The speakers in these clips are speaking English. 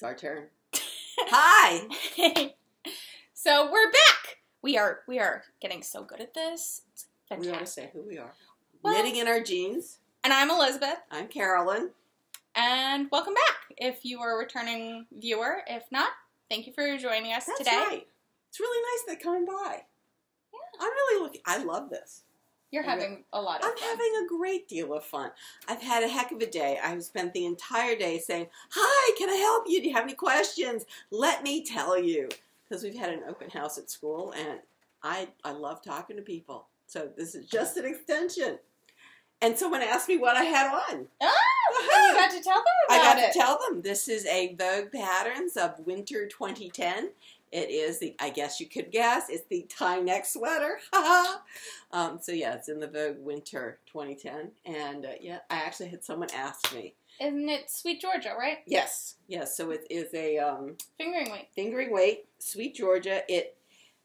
It's our turn. Hi. so we're back. We are we are getting so good at this. It's We want to say who we are. Well- Knitting in our Genes. And I'm Elizabeth, I'm Carolyn. and welcome back. If you are a returning viewer, if not, thank you for joining us That's today. right. It's really nice they're coming by. Yeah. I'm really looking. I love this. You're having a lot of I'm fun. having a great deal of fun. I've had a heck of a day. I've spent the entire day saying, Hi, can I help you? Do you have any questions? Let me tell you. Because we've had an open house at school and I, I love talking to people. So this is just an extension. And someone asked me what I had on. Oh, you got to tell them I about got it. to tell them this is a Vogue Patterns of Winter 2010. It is the, I guess you could guess, it's the tie neck sweater. um, so yeah, it's in the Vogue Winter 2010. And uh, yeah, I actually had someone ask me. Isn't it Sweet Georgia, right? Yes, yes. So it is a um, Fingering weight. fingering weight, Sweet Georgia. It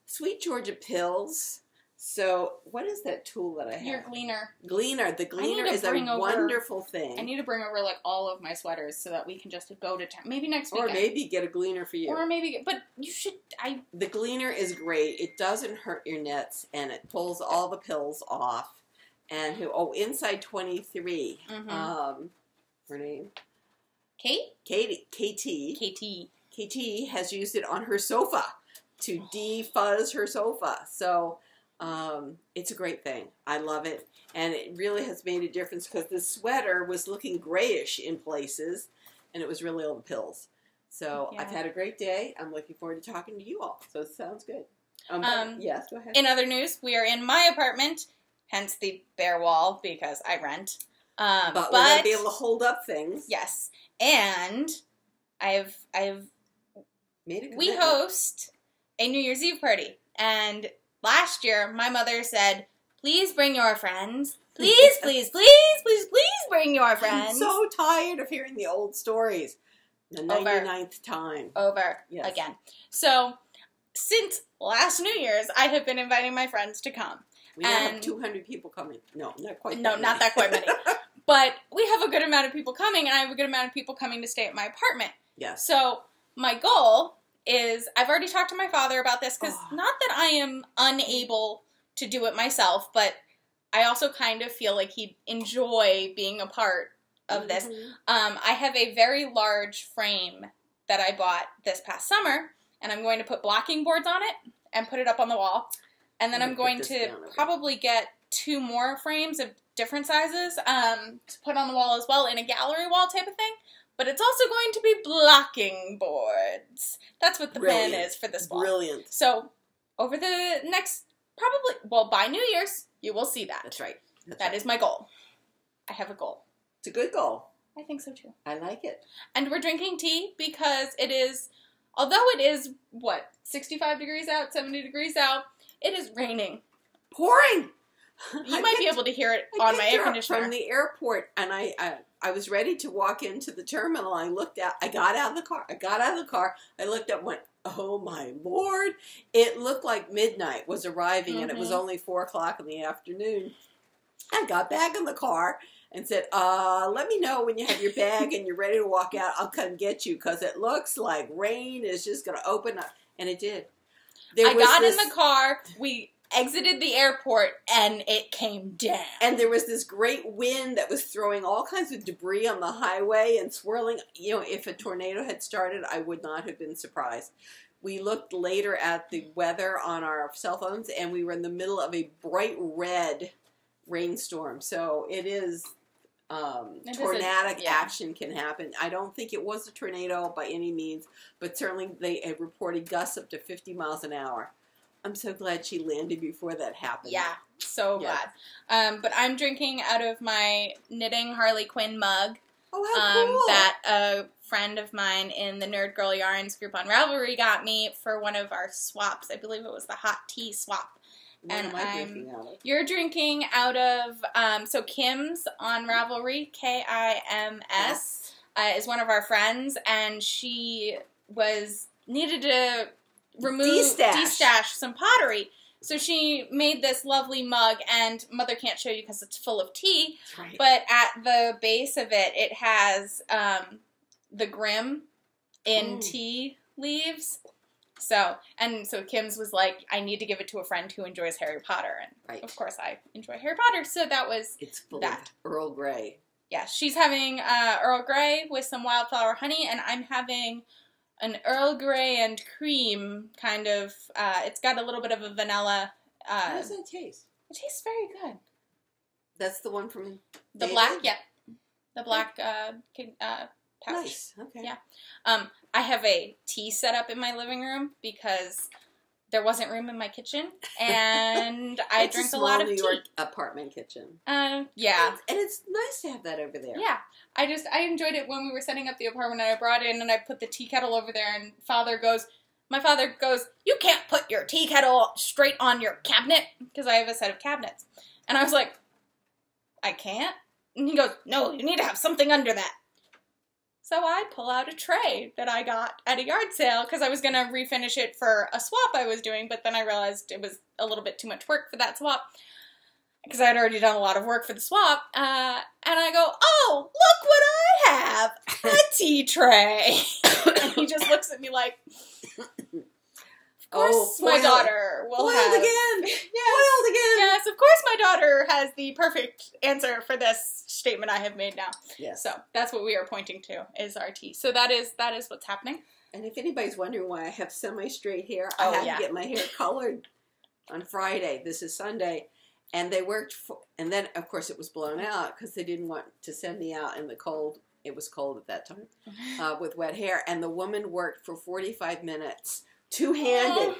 Sweet Georgia pills. So what is that tool that I have? Your Gleener. Gleener. The Gleener is a over- wonderful thing. I need to bring over like all of my sweaters so that we can just go to town. Maybe next week. or maybe get a Gleener for you. Or maybe, but you should. I The Gleener is great. It doesn't hurt your knits and it pulls all the pills off. And who? Oh, Inside 23. Mhm. Um, her name? Kate Katie. KT. KT. KT has used it on her sofa to defuzz her sofa. So um, it's a great thing. I love it. And it really has made a difference because the sweater was looking grayish in places and it was really all the pills. So Yeah. I've had a great day. I'm looking forward to talking to you all. So it sounds good. Um, Um, yes, go ahead. In other news, we are in my apartment, hence the bare wall because I rent. Um, but, but we're going to be able to hold up things. yes, and I've I've Made a we host a New Year's Eve party, and last year my mother said, "Please bring your friends. Please, please, please, please, please bring your friends. I'm so tired of hearing the old stories. The Over. 99th time. over Yes. again. So since last New Year's, I have been inviting my friends to come. We now have 200 people coming. No, not quite. No, not that quite many. But we have a good amount of people coming, and I have a good amount of people coming to stay at my apartment. yes. So my goal is I've already talked to my father about this because Oh. not that I am unable to do it myself, but I also kind of feel like he'd enjoy being a part of this. Mhm. Um, I have a very large frame that I bought this past summer, and I'm going to put blocking boards on it and put it up on the wall. And then I'm I'm going this to probably get two more frames of different sizes um, to put on the wall as well in a gallery wall type of thing. But it's also going to be blocking boards. That's what the plan is for this. Brilliant. So over the next, probably, well, by New Year's, you will see that. That's right. That's That right. is my goal. I have a goal. It's a good goal. I think so too. I like it. And we're drinking tea because it is, although it is, what, 65 degrees out, 70 degrees out, it is raining. Pouring. You I might be able to hear it I on my air conditioner. from the airport, and I, I I was ready to walk into the terminal. I looked out. I got out of the car. I got out of the car. I looked up. Went. Oh my lord! It looked like midnight was arriving, and it was Mhm. only four o'clock in the afternoon. I got back in the car and said, "Uh, let me know when you have your bag and you're ready to walk out. I'll come get you because it looks like rain is just going to open up." And it did. There I got this- in the car, we exited the airport, and it came down. and there was this great wind that was throwing all kinds of debris on the highway and swirling. You know, if a tornado had started, I would not have been surprised. We looked later at the weather on our cell phones, and we were in the middle of a bright red rainstorm. So it is. Um, It is a- tornadic yeah. action can happen. I don't think it was a tornado by any means, but certainly they had reported gusts up to 50 miles an hour. I'm so glad she landed before that happened. Yeah, so Yeah. glad. Um, but I'm drinking out of my knitting Harley Quinn mug Oh, how um, cool! that a friend of mine in the Nerd Girl Yarns group on Ravelry got me for one of our swaps. I believe it was the hot tea swap. What and I'm- drinking out of? You're drinking out of um, so Kim's on Ravelry, K I M S, uh, is one of our friends, and she was needed to remove Destash. destash some pottery. So she made this lovely mug, and Mother can't show you because it's full of tea. Right. But at the base of it, it has um, the Grim in Mm. tea leaves. So and so Kim's was like, I need to give it to a friend who enjoys Harry Potter, and Right. of course I enjoy Harry Potter, so that was It's full That. Earl Grey. yeah. She's having uh, Earl Grey with some wildflower honey, and I'm having an Earl Grey and cream kind of. Uh, it's got a little bit of a vanilla. How Uh, does that taste? it tastes very good. That's the one from The David? black, yeah, the black uh, ki- uh, pouch. Nice. Okay. Yeah. Um, I have a tea set up in my living room because there wasn't room in my kitchen, and I drink a, lot of New tea. York apartment kitchen. Um, yeah, And it's nice to have that over there. yeah. I just I enjoyed it when we were setting up the apartment. and I brought in and I put the tea kettle over there, and father goes. My father goes, You can't put your tea kettle straight on your cabinet because I have a set of cabinets. And I was like, I can't? And he goes, No, you need to have something under that. So I pull out a tray that I got at a yard sale because I was going to refinish it for a swap I was doing, but then I realized it was a little bit too much work for that swap because I'd already done a lot of work for the swap. Uh, and I go, Oh, look what I have a tea tray. and he just looks at me like, Of course, my daughter will Foiled have. again. Yes. Foiled again. Yes, of course, my daughter has the perfect answer for this statement I have made now. Yes. So that's what we are pointing to is our tea. So that is that is what's happening. And if anybody's wondering why I have semi-straight hair, Oh, I had yeah. to get my hair colored on Friday. This is Sunday, and they worked for. And then, of course, it was blown out because they didn't want to send me out in the cold. It was cold at that time uh, with wet hair, and the woman worked for forty-five minutes, two-handed, Oh.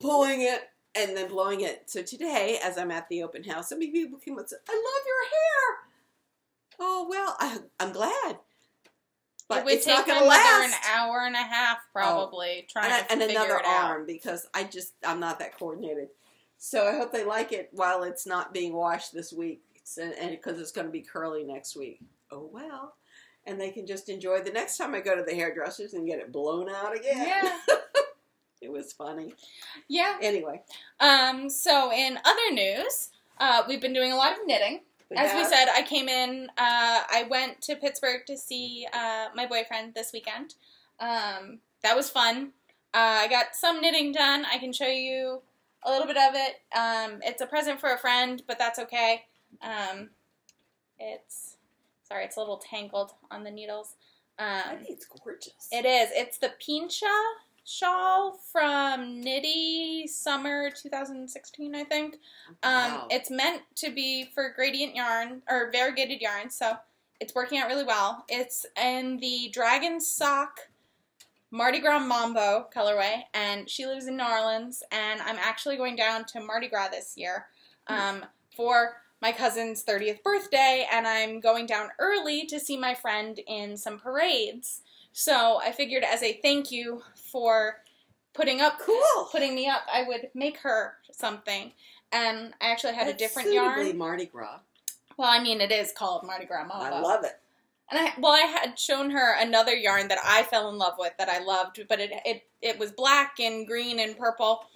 pulling it and then blowing it. So today, as I'm at the open house, some people came up and said, "I love your hair." Oh well, I, I'm glad. But it would it's take not going to mother last. an hour and a half oh. probably trying and, to and figure another it out. arm because I just I'm not that coordinated. So I hope they like it while it's not being washed this week, and because it's going to be curly next week. Oh well, and they can just enjoy the next time I go to the hairdressers and get it blown out again. Yeah. it was funny. Yeah. Anyway, Um. So in other news, uh, we've been doing a lot of knitting. As we said, I came in. Uh, I went to Pittsburgh to see uh, my boyfriend this weekend. Um, that was fun. Uh, I got some knitting done. I can show you a little bit of it. Um, it's a present for a friend, but that's okay. Um, it's sorry, it's a little tangled on the needles. I Um, think it's gorgeous. it is. It's the Pincha shawl from Knitty Summer 2016, I think. Um, Wow. It's meant to be for gradient yarn or variegated yarn, so it's working out really well. It's in the Dragon Sock Mardi Gras Mambo colorway, and she lives in New Orleans, and I'm actually going down to Mardi Gras this year um, for my cousin's 30th birthday, and I'm going down early to see my friend in some parades. So I figured as a thank you for putting up cool. putting me up, I would make her something. And I actually had a different yarn. Mardi Gras. Well, I mean, it is called Mardi Gras. I love it. And I well, I had shown her another yarn that I fell in love with that I loved, but it it it was black and green and purple.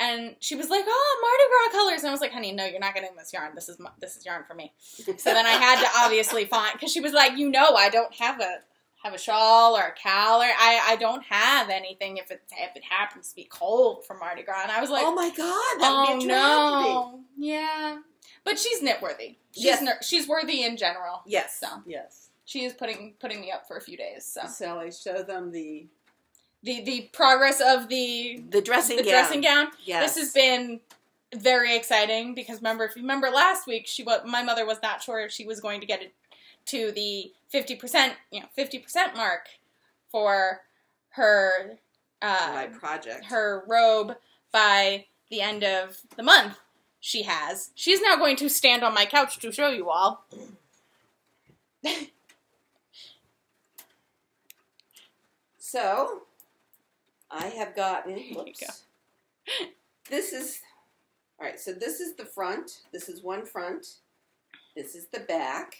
And she was like, "Oh, Mardi Gras colors," and I was like, "Honey, no, you're not getting this yarn. This is this is yarn for me." So then I had to obviously find because she was like, "You know, I don't have a have a shawl or a cowl or I I don't have anything if it if it happens to be cold for Mardi Gras." And I was like, oh my God, that would "Oh no, yeah." But she's knit worthy. She's Yes. ner- she's worthy in general. Yes. So. Yes. She is putting putting me up for a few days. So Sally, show them the the the progress of the the dressing the gown. dressing gown. Yes. This has been very exciting because remember if you remember last week she was my mother was not sure if she was going to get it to the 50% you know 50% mark for her uh my project. her robe by the end of the month she has she's now going to stand on my couch to show you all So, I have gotten. Whoops. go. This is. All right, so this is the front. This is one front. This is the back.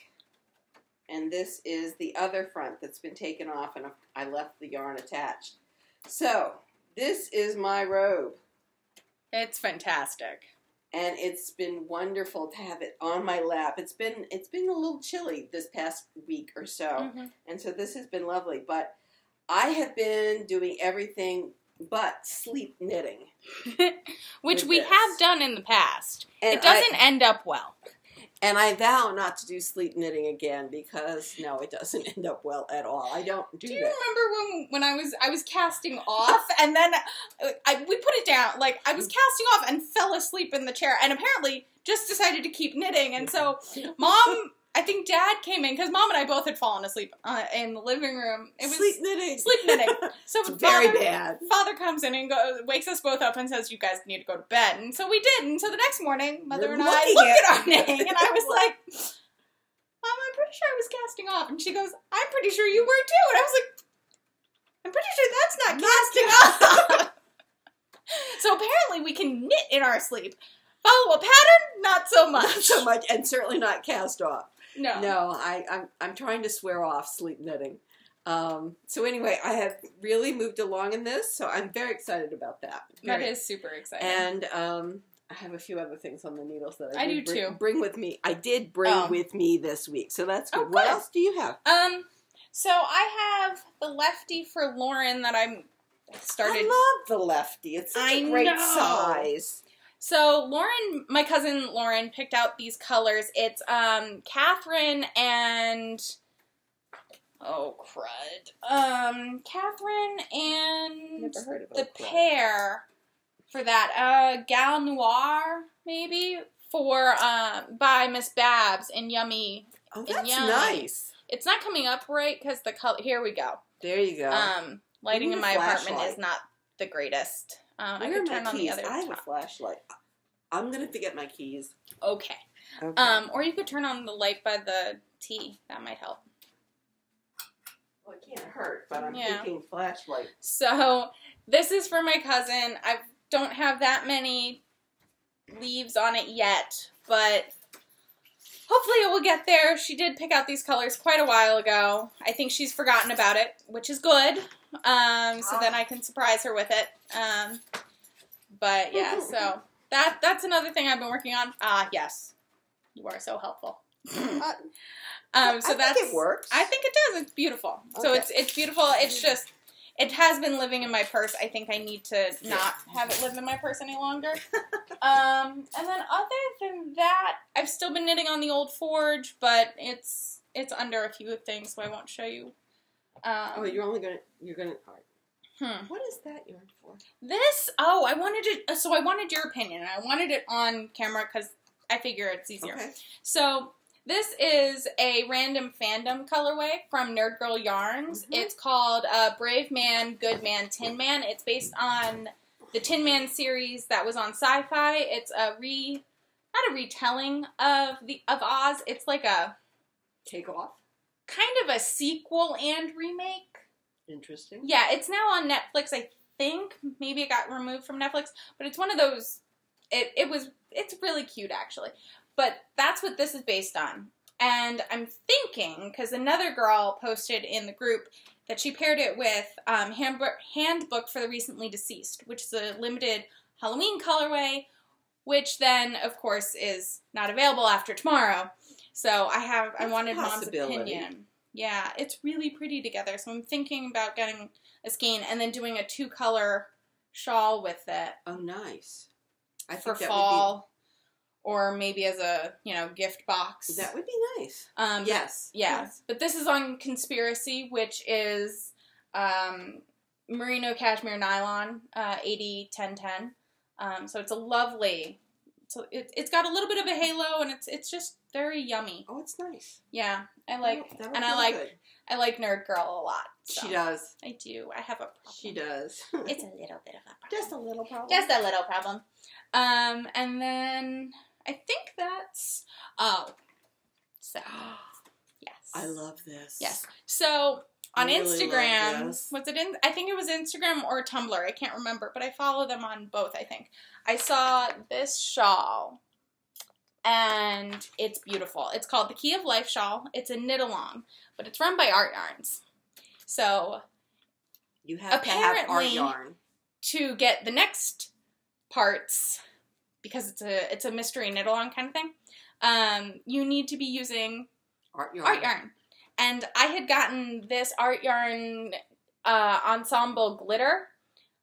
And this is the other front that's been taken off, and I left the yarn attached. So, this is my robe. it's fantastic and it's been wonderful to have it on my lap. It's been it's been a little chilly this past week or so, Mhm. and so this has been lovely. But I have been doing everything but sleep knitting. Which we this. have done in the past. And it doesn't I, end up well. And I vow not to do sleep knitting again because no, it doesn't end up well at all. I don't do, Do you that. remember when when I was I was casting off and then uh, I, we put it down like I was casting off and fell asleep in the chair and apparently just decided to keep knitting and so mom I think dad came in because mom and I both had fallen asleep uh, in the living room. It was sleep knitting. sleep knitting. So It's very father, bad. Father comes in and go, wakes us both up and says, "You guys need to go to bed." And so we did. And so the next morning, mother We're and I looked at- at our knitting, and I was like, "Mom, I'm pretty sure I was casting off." And she goes, "I'm pretty sure you were too." And I was like, "I'm pretty sure that's not casting off." so apparently, we can knit in our sleep. Follow a pattern, not so much. Not so much, and certainly not cast off. No. No, I, I'm I'm trying to swear off sleep knitting. Um, so anyway, I have really moved along in this, so I'm very excited about that. That Very- is super exciting. And um, I have a few other things on the needles that I, I do bring, too. Bring with me. I did bring Oh. with me this week, so that's good. Oh, What good. else do you have? Um, so I have the lefty for Lauren that I'm started. I love the lefty. It's such I a great know. size. So Lauren, my cousin Lauren, picked out these colors. It's um Catherine and oh crud, um Catherine and Never heard of the pair for that uh Gal Noir maybe for um by Miss Babs and Yummy. Oh, that's Yummy. nice. It's not coming up right because the color. Here we go. There you go. Um, lighting in my apartment is not the greatest. Um, I Where are could my turn on the other I have a flashlight. I'm gonna forget my keys. Okay. Okay. Um, or you could turn on the light by the T. That might help. well, it can't hurt, but I'm Yeah. thinking flashlight. So this is for my cousin. I don't have that many leaves on it yet, but hopefully it will get there. She did pick out these colors quite a while ago. I think she's forgotten about it, which is good. Um, so then I can surprise her with it. Um, but yeah, so that that's another thing I've been working on. Ah, yes, you are so helpful. Uh, Um, so I that's think it works. I think it does. It's beautiful. So it's it's beautiful. It's just it has been living in my purse. I think I need to not have it live in my purse any longer. um, and then other than that, I've still been knitting on the old forge, but it's it's under a few things, so I won't show you. Um, oh, you're only gonna you're gonna. All right. hmm. What is that yarn for? This oh, I wanted it. So I wanted your opinion. I wanted it on camera because I figure it's easier. Okay. So this is a random fandom colorway from Nerd Girl Yarns. Mhm. It's called uh, Brave Man, Good Man, Tin Man. It's based on the Tin Man series that was on Sci-Fi. It's a re, not a retelling of the of Oz. It's like a Take off. Kind of a sequel and remake. Interesting. Yeah, it's now on Netflix. I think maybe it got removed from Netflix, but it's one of those. It it was it's really cute actually, but that's what this is based on. And I'm thinking because another girl posted in the group that she paired it with um, handbook handbook for the recently deceased, which is a limited Halloween colorway, which then of course is not available after tomorrow. So I have I wanted mom's opinion. Yeah, it's really pretty together. So I'm thinking about getting a skein and then doing a two color shawl with it Oh, nice. I for think that fall, or maybe as a you know gift box. That would be nice. um, Yes. yeah. Yes. But this is on Conspiracy, which is um, merino cashmere nylon, uh, 80 10 10. Um, so it's a lovely. So it, it's got a little bit of a halo, and it's it's just very yummy. Oh, it's nice. Yeah, I like That'll- that'll and I like good. I like Nerd Girl a lot. so She does. I do. I have a problem. She does. It's a little bit of a problem. just a little problem. Just a little problem. Um, and then I think that's oh, so yes, I love this. yes. So on really Instagram, was it in? I think it was Instagram or Tumblr. I can't remember, but I follow them on both. I think I saw this shawl, and it's beautiful. It's called the Key of Life shawl. It's a knit along, but it's run by Art Yarns. So You have to have art yarn. to get the next parts because it's a it's a mystery knit along kind of thing um, you need to be using Art yarn. art yarn and i had gotten this art yarn uh, Ensemble Glitter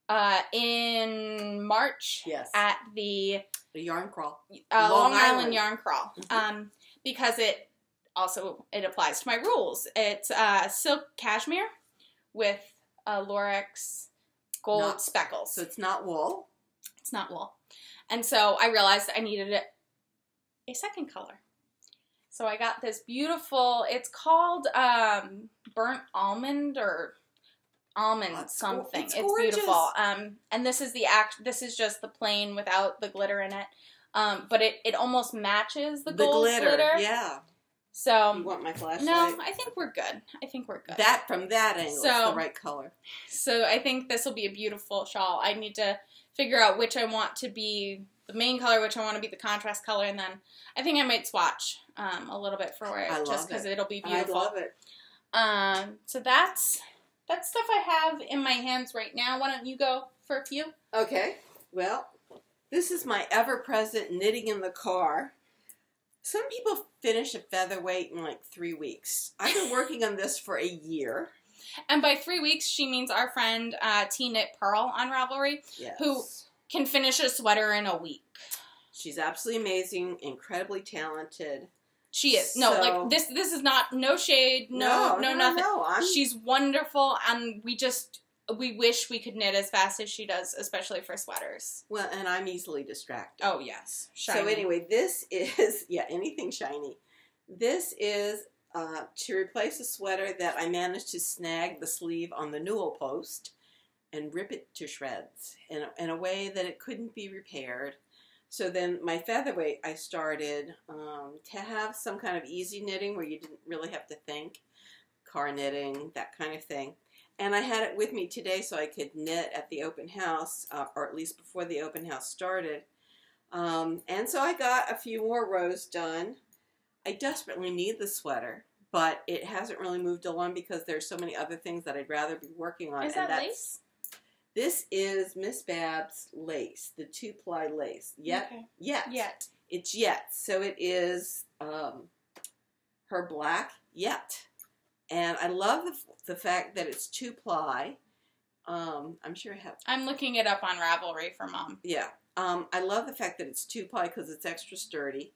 uh, in March Yes. at the the yarn crawl. uh, Long Long, Island. Island. Yarn Crawl Mhm. um, because it also it applies to my rules. It's uh, silk cashmere with uh, Lurex gold Not- speckles. So it's not wool. It's not wool. And so I realized I needed a, a second color. So I got this beautiful, it's called um, burnt almond or almond it's something. it's It's, beautiful. Um, and this is the act, this is just the plain without the glitter in it. Um, but it, it almost matches the, The, gold glitter. glitter. Yeah. You So, want my flashlight? no, I think we're good. I think we're good. That from that angle, So- the right color. So I think this will be a beautiful shawl. I need to figure out which I want to be the main color, which I want to be the contrast color, and then I think I might swatch um, a little bit for it, I just because it. will be beautiful. I love it. Um, so that's that's stuff I have in my hands right now. Why don't you go for a few? Okay. Well, this is my ever-present knitting in the car. Some people finish a featherweight in like three weeks. I've been working on this for a year. And by three weeks, she means our friend uh, T Knit Pearl on Ravelry Yes. Who- can finish a sweater in a week. She's absolutely amazing, incredibly talented. She is no So- like this. This is not no shade, no, no, nothing. No, I'm, She's wonderful, and we just we wish we could knit as fast as she does, especially for sweaters. well, and I'm easily distracted. Oh yes, So anyway, this is yeah, anything shiny. This is uh, to replace a sweater that I managed to snag the sleeve on the newel post and rip it to shreds in a, in a way that it couldn't be repaired. So then my featherweight, I started um, to have some kind of easy knitting where you didn't really have to think, car knitting, that kind of thing. And I had it with me today so I could knit at the open house, uh, or at least before the open house started. Um, and so I got a few more rows done. I desperately need the sweater, but it hasn't really moved along because there's so many other things that I'd rather be working on. is and that that's- lace? This is Miss Babs lace, the two ply lace. Yet, Okay. yet, Yet. it's yet. So it is um, her black yet, and I love the, the fact that it's two ply. Um, I'm sure I have I'm looking it up on Ravelry for mom. yeah. Um, I love the fact that it's two ply because it's extra sturdy.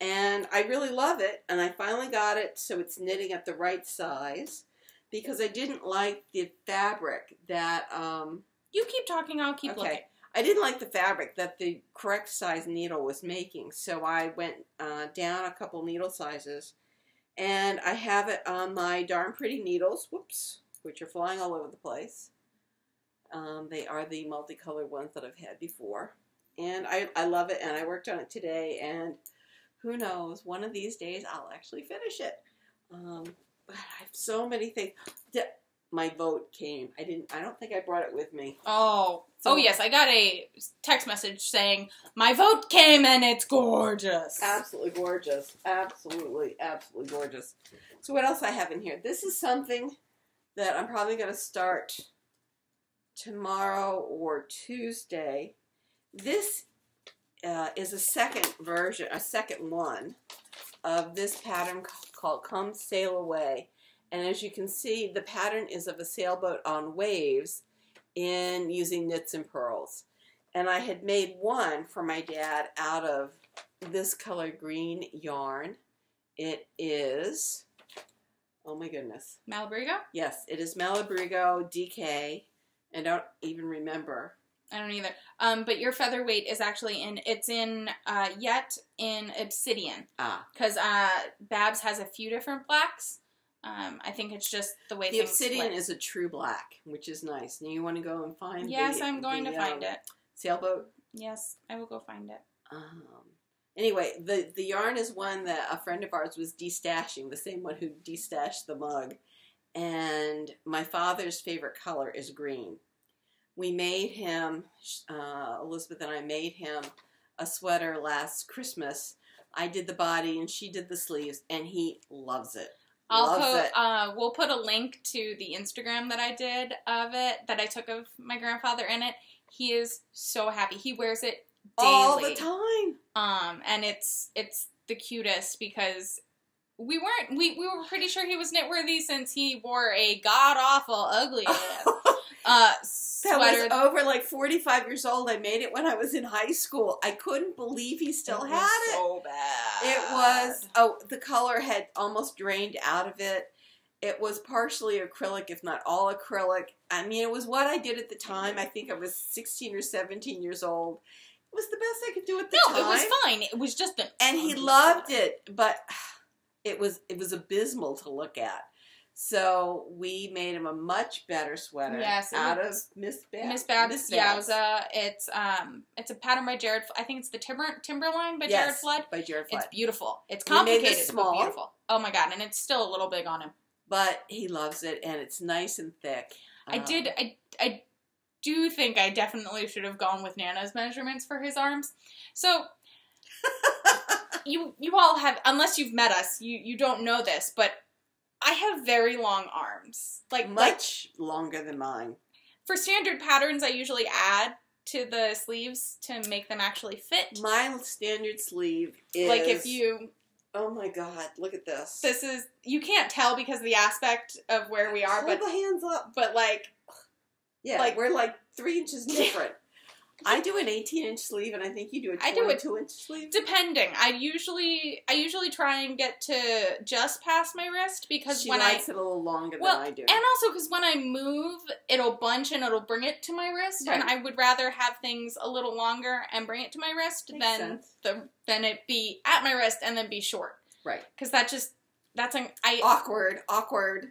And I really love it. And I finally got it so it's knitting at the right size because I didn't like the fabric that, um, You keep talking, I'll keep okay. looking. I didn't like the fabric that the correct size needle was making. So I went uh, down a couple needle sizes. And I have it on my darn pretty needles, whoops, which are flying all over the place. Um, they are the multicolored ones that I've had before. And I, I love it, and I worked on it today, and who knows, one of these days I'll actually finish it. Um, I have so many things. My vote came. I didn't. I don't think I brought it with me. Oh. So- oh yes, I got a text message saying my vote came and it's gorgeous. Absolutely gorgeous. Absolutely, absolutely gorgeous. So what else I have in here? This is something that I'm probably going to start tomorrow or Tuesday. This uh, is a second version, a second one of this pattern called "Come Sail Away." And as you can see, the pattern is of a sailboat on waves in using knits and purls. And I had made one for my dad out of this color green yarn. It is, oh my goodness. Malabrigo? Yes, it is Malabrigo DK. I don't even remember. I don't either. Um, but your featherweight is actually in. It's in uh, yet in obsidian Ah, because uh, Babs has a few different blacks. Um, I think it's just the way the obsidian split. is a true black, which is nice. Now you want to go and find Yes, the, I'm going the, to find um, it. Sailboat. Yes, I will go find it. Um, anyway, the the yarn is one that a friend of ours was destashing, the same one who destashed the mug. And my father's favorite color is green. We made him, uh, Elizabeth and I made him a sweater last Christmas. I did the body and she did the sleeves, and he loves it. I'll put. Uh, we'll put a link to the Instagram that I did of it that I took of my grandfather in it. He is so happy. He wears it daily. all the time. Um, and it's it's the cutest because we weren't. We, we were pretty sure he was knitworthy since he wore a god awful ugly uh, That was over like 45 years old. I made it when I was in high school. I couldn't believe he still It had was it. So bad. It was oh, the color had almost drained out of it. It was partially acrylic, if not all acrylic. I mean, it was what I did at the time. I think I was 16 or 17 years old. It was the best I could do at the No, time. No, it was fine. It was just an and he loved it, but it was it was abysmal to look at. So we made him a much better sweater Yes, out of Miss Babs. Miss Babs. Yowza. It's um, it's a pattern by Jared. I think it's the Timber Timberline by Jared Flood. by Jared Flood. It's beautiful. It's complicated, this but beautiful. Oh my god, and it's still a little big on him. but he loves it, and it's nice and thick. I Um, did. I I do think I definitely should have gone with Nana's measurements for his arms. So you you all have unless you've met us, you you don't know this, but I have very long arms. Like like much longer than mine. for standard patterns, I usually add to the sleeves to make them actually fit. My standard sleeve is Like if you Oh my God! Look at this. this is you can't tell because of the aspect of where we are, Hold but the hands up. but like Yeah, like- we're like three inches different. I do an 18 inch sleeve, and I think you do a I do a- two inch sleeve. depending. I usually I usually try and get to just past my wrist because she when I likes it a little longer well, than I do. and also because when I move, it'll bunch and it'll bring it to my wrist, and I would rather have things a little longer and bring it to my wrist Makes than sense. the than it be at my wrist and then be short. right. Because that just that's an I Awkward, awkward.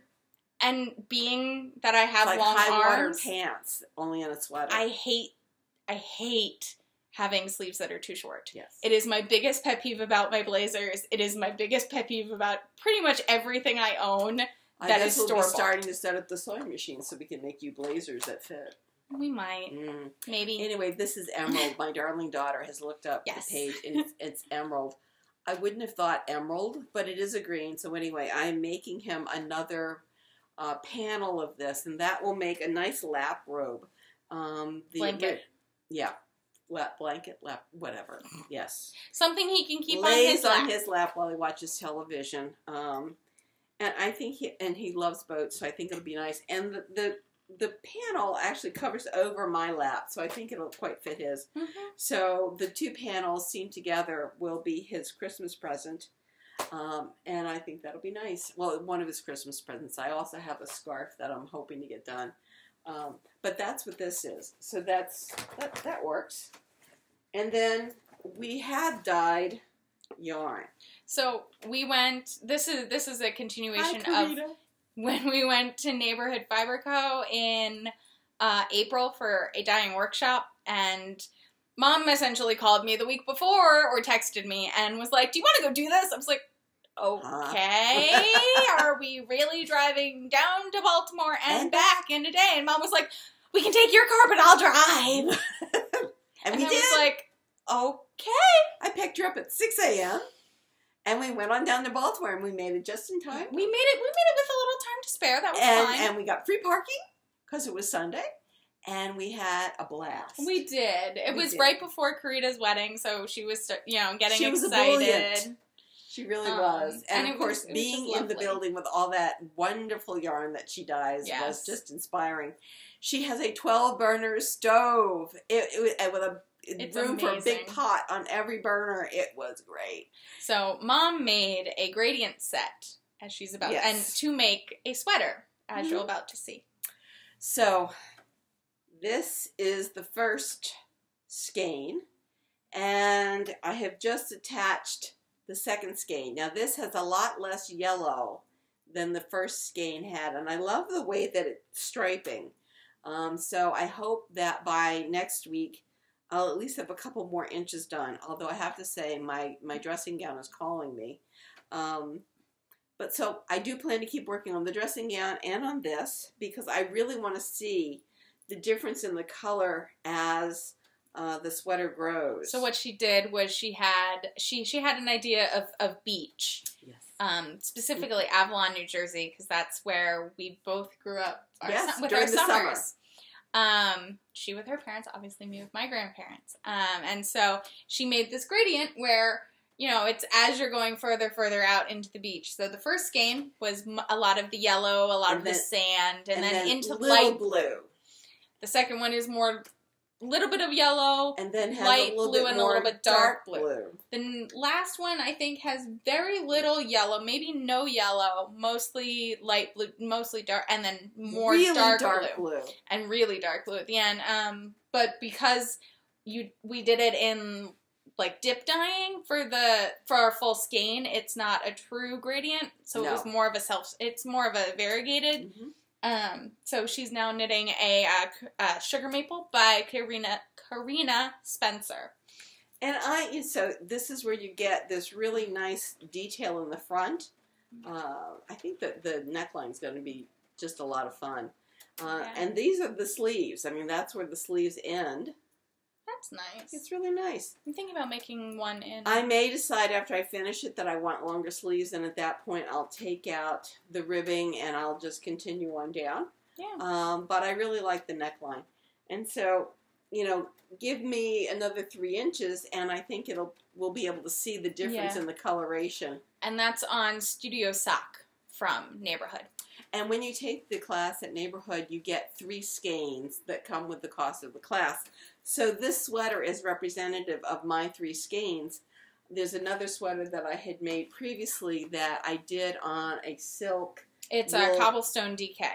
and being that I have like long high arms, pants, only in a sweater. I hate I hate having sleeves that are too short. yes. It is my biggest pet peeve about my blazers. It is my biggest pet peeve about pretty much everything I own. I that guess is we'll be starting to set up the sewing machine so we can make you blazers that fit. We might, Mm. maybe. Anyway, this is Emerald. My darling daughter has looked up Yes. the page, and it's, it's Emerald. I wouldn't have thought Emerald, but it is a green. So anyway, I'm making him another uh, panel of this, and that will make a nice lap robe. Um, the, Blanket. Yeah, lap blanket, lap whatever. Yes, Something he can keep on lays his lap. on his lap while he watches television. Um, and I think he and he loves boats, so I think it'll be nice. And the the, the panel actually covers over my lap, so I think it'll quite fit his. Mhm. So the two panels seen together will be his Christmas present. Um, and I think that'll be nice. Well, one of his Christmas presents. I also have a scarf that I'm hoping to get done. Um, but that's what this is. So that's that, that works. And then we had dyed yarn. So we went. This is this is a continuation Hi, of when we went to Neighborhood Fiber Co. in uh, April for a dyeing workshop, and Mom essentially called me the week before or texted me and was like, "Do you want to go do this?" I was like? "Okay, are we really driving down to Baltimore and, And back in a day?" And Mom was like, "We can take your car, but I'll drive." And, And we I did. was like, "Okay." I picked her up at 6 a.m. and we went on down to Baltimore and we made it just in time. We made it. We made it with a little time to spare. That was and, fine. and we got free parking because it was Sunday, and we had a blast. We did. It We was did. right before Karida's wedding, so she was, you know, getting She was excited. She really um, was, and, and of course, was- being in the building with all that wonderful yarn that she dyes Yes. was just inspiring. She has a 12 burner stove it, it, with a It's room for a big pot on every burner. It was great. So mom made a gradient set, as she's about, Yes. and to make a sweater, as Mhm. you're about to see. So, this is the first skein, and I have just attached the second skein. Now, this has a lot less yellow than the first skein had, and I love the way that it's striping. Um, so, I hope that by next week, I'll at least have a couple more inches done. Although I have to say, my my dressing gown is calling me. Um, but so I do plan to keep working on the dressing gown and on this because I really want to see the difference in the color as uh, the sweater grows. So what she did was she had she she had an idea of of beach, Yes. um, specifically Avalon, New Jersey, because that's where we both grew up our, Yes, with our the summer. summers. Um, she with her parents, obviously me with my grandparents. Um, and so she made this gradient where you know, it's as you're going further, further out into the beach. So the first skein was m- a lot of the yellow, a lot And of the sand, and, then, into light blue, The second one is more, little bit of yellow. and then Light blue and a little bit dark blue. blue. The last one I think has very little yellow, maybe no yellow, mostly light blue, mostly dark, and then more really dark, dark blue. blue. and really dark blue at the end. Um, but because you we did it in like dip dyeing for the for our full skein, it's not a true gradient, so it was more of a self. It's more of a variegated. Mhm. Um, so she's now knitting a uh, uh, sugar maple by Carina Carina Spencer. And I so this is where you get this really nice detail in the front. Uh, I think that the neckline is going to be just a lot of fun. Uh, Yeah. And these are the sleeves. I mean, that's where the sleeves end. That's nice. It's really nice. I'm thinking about making one in. I may decide after I finish it that I want longer sleeves, and at that point I'll take out the ribbing and I'll just continue on down. yeah. Um, but I really like the neckline, and so you know, give me another three inches, and I think it'll we'll be able to see the difference Yeah. in the coloration. and that's on Studio Sock from Neighborhood. And when you take the class at Neighborhood, you get three skeins that come with the cost of the class. So this sweater is representative of my three skeins. There's another sweater that I had made previously that I did on a silk It's a cobblestone DK.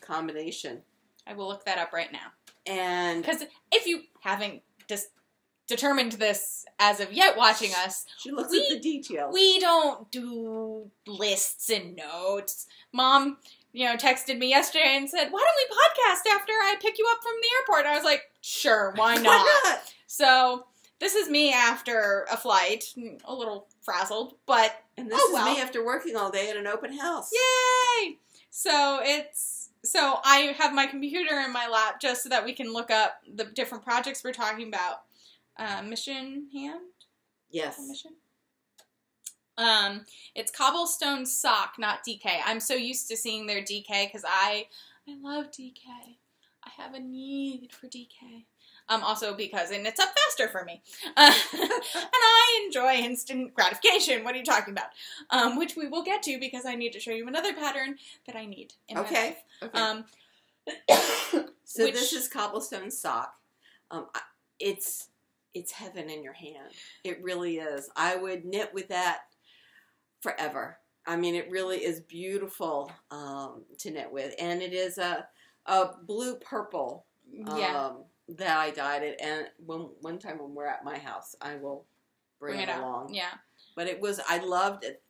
combination. I will look that up right now. And Because if you haven't dis- determined this as of yet watching us, she looks we- at the details. we don't do lists and notes. Mom, you know, texted me yesterday and said, Why don't we podcast after I pick you up from the airport? And I was like, Sure, why not? Why not? So this is me after a flight, a little frazzled, but And this Oh, is well. me after working all day at an open house. Yay! So it's so I have my computer in my lap just so that we can look up the different projects we're talking about. Uh, mission hand Yes. mission. Um, it's cobblestone sock, not DK. I'm so used to seeing their DK because I I love DK. I have a need for DK. Um, also because and it's up faster for me, uh, and I enjoy instant gratification. What are you talking about? Um, which we will get to because I need to show you another pattern that I need in my Okay. okay. Um, so which- this is cobblestone sock. Um, it's it's heaven in your hand. It really is. I would knit with that forever. I mean, it really is beautiful um, to knit with, and it is a a blue purple yeah, um, that I dyed it. And when one time when we're at my house, I will bring, bring it, it along. Yeah, But it was I loved it.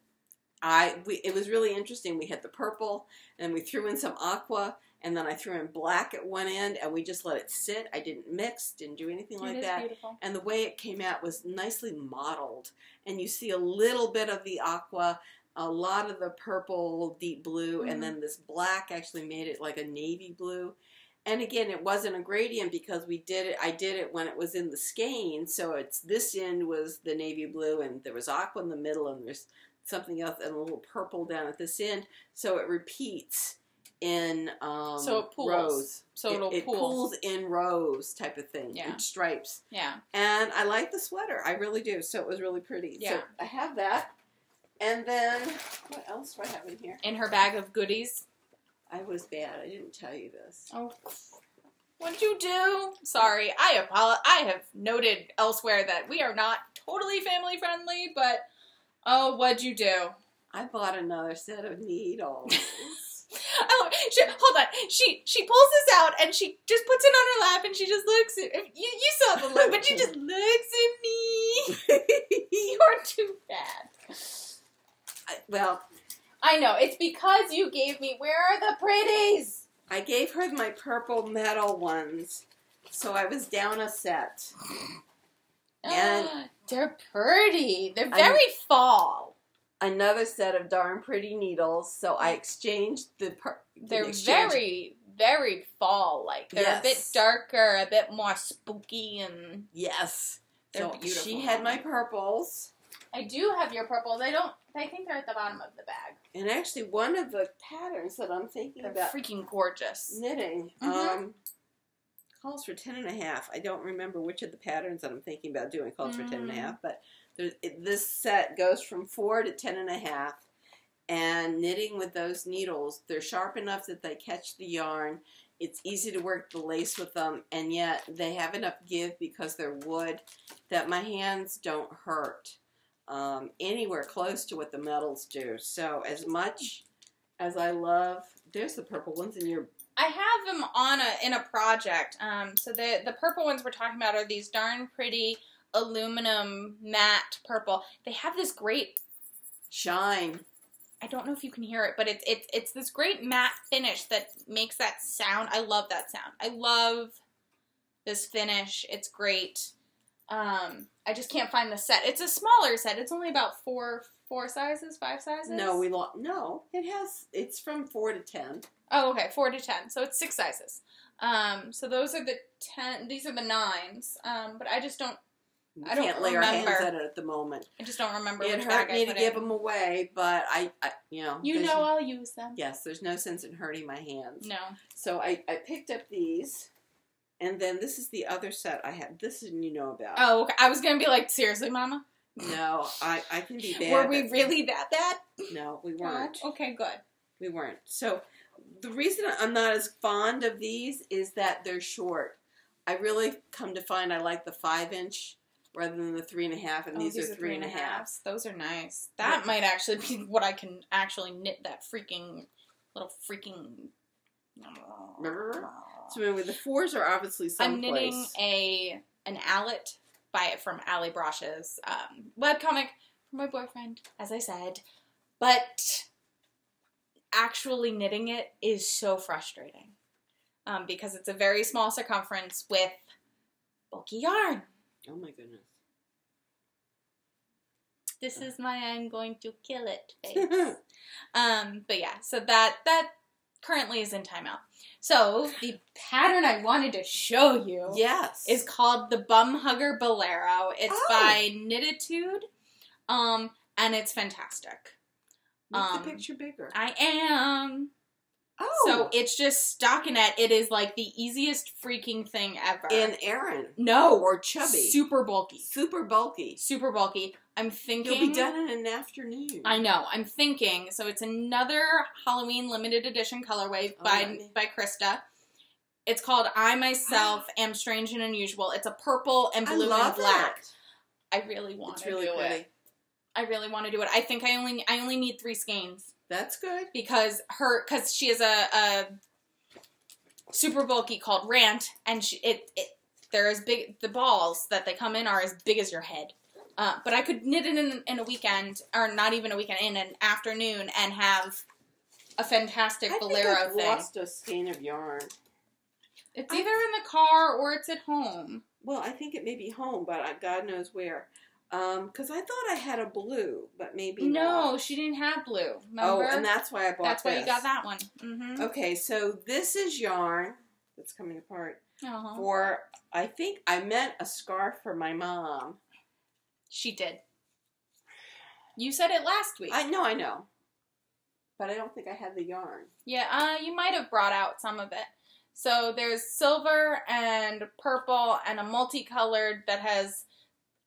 I we, it was really interesting. We had the purple, and we threw in some aqua, and then I threw in black at one end, and we just let it sit. I didn't mix, didn't do anything it like that. beautiful. And the way it came out was nicely modeled, and you see a little bit of the aqua, a lot of the purple, deep blue, Mhm. and then this black actually made it like a navy blue. And again, it wasn't a gradient because we did it. I did it when it was in the skein, so it's this end was the navy blue, and there was aqua in the middle, and there's something else, and a little purple down at this end. So it repeats in um, So it pools. rows. So it, it pool. pools in rows, type of thing, Yeah. in stripes. Yeah. And I like the sweater. I really do. So it was really pretty. Yeah. So I have that. And then what else do I have in here? In her bag of goodies. I was bad. I didn't tell you this. Oh, what'd you do? Sorry, I apologize. I have noted elsewhere that we are not totally family friendly, but oh, what'd you do? I bought another set of needles. Oh, she, hold on. She she pulls this out and she just puts it on her lap and she just looks at you. You saw the look, but she just looks at me. You're too bad. I- well, I know it's because you gave me. Where are the pretties? I gave her my purple metal ones. So I was down a set. And- they're pretty. They're I- very fall. Another set of darn pretty needles. So I exchanged the. Per- They're exchange- very, very fall like. They're a bit darker, a bit more spooky, and Yes. They're so beautiful. she had my purples. I do have your purples. I don't. I think they're at the bottom of the bag. And actually, one of the patterns that I'm thinking They're about freaking gorgeous. knitting Mhm. um, calls for ten and a half. I don't remember which of the patterns that I'm thinking about doing calls for ten and a Mm. half, but it, this set goes from four to ten and a half, and knitting with those needles, they're sharp enough that they catch the yarn. It's easy to work the lace with them, and yet they have enough give because they're wood that my hands don't hurt um, anywhere close to what the metals do. So as much as I love, there's the purple ones in your. I have them on a in a project. Um, so the the purple ones we're talking about are these darn pretty aluminum matte purple. They have this great. Shine. I don't know if you can hear it, but it's it's it's this great matte finish that makes that sound. I love that sound. I love this finish. It's great. Um, I just can't find the set. It's a smaller set. It's only about four four sizes, five sizes. No, we lost. No, it has. It's from four to ten. Oh, okay, four to ten. So it's six sizes. Um, so those are the ten. These are the nines. Um, but I just don't. We I don't can't lay our hands remember. at it at the moment. I just don't remember. It hurt me to put give in. them away, but I, I you know, You know, I'll use them. Yes, there's no sense in hurting my hands. No. So I, I picked up these, and then this is the other set I had. This is you know about. Oh, okay. I was gonna be like, seriously, Mama. No, I, I can be bad. Were we really that bad? No, we weren't. No? Okay, good. We weren't. So the reason I'm not as fond of these is that they're short. I really come to find I like the five inch rather than the three and a half, and Oh, these, are three and a half. halves. Those are nice. That might actually be what I can actually knit that freaking little freaking. So anyway, the fours are obviously someplace. I'm knitting a an Alot. Buy it from Allie Brosh's um, webcomic for my boyfriend, as I said. But actually knitting it is so frustrating um, because it's a very small circumference with bulky yarn. Oh my goodness. This is my I'm going to kill it face. um, but yeah, so that that currently is in timeout. So the pattern I wanted to show you yes. is called the Bumhugger Bolero. It's Oh. by Knititude, um, and it's fantastic. Make um, the picture bigger. I am. Oh. So it's just stockinette. It is like the easiest freaking thing ever. in Aran no, or chubby, super bulky, super bulky. super bulky. I'm thinking You'll be done in an afternoon. I know. I'm thinking. So it's another Halloween limited edition colorway Oh, by yeah. by Krista. It's called I Myself Am Strange and Unusual. It's a purple and blue and black. it. I really want It's to really do pretty. it. I really want to do it. I think I only I only need three skeins That's good. because her because she has a, a super bulky called Rant and she, it it they're as big the balls that they come in are as big as your head. Uh, but I could knit it in, in a weekend, or not even a weekend, in an afternoon, and have a fantastic I think bolero I've thing. lost a skein of yarn. It's I- either in the car or it's at home. Well, I think it may be home, but I, God knows where. Because I thought I had a blue, but maybe No, not. she didn't have blue. Oh, and that's why I bought That's why you got that one. Mm-hmm. Okay, so this is yarn that's coming apart Uh-huh. for. I think I meant a scarf for my mom. She did. You said it last week. I know, I know, but I don't think I had the yarn. Yeah, uh, you might have brought out some of it. So there's silver and purple and a multicolored that has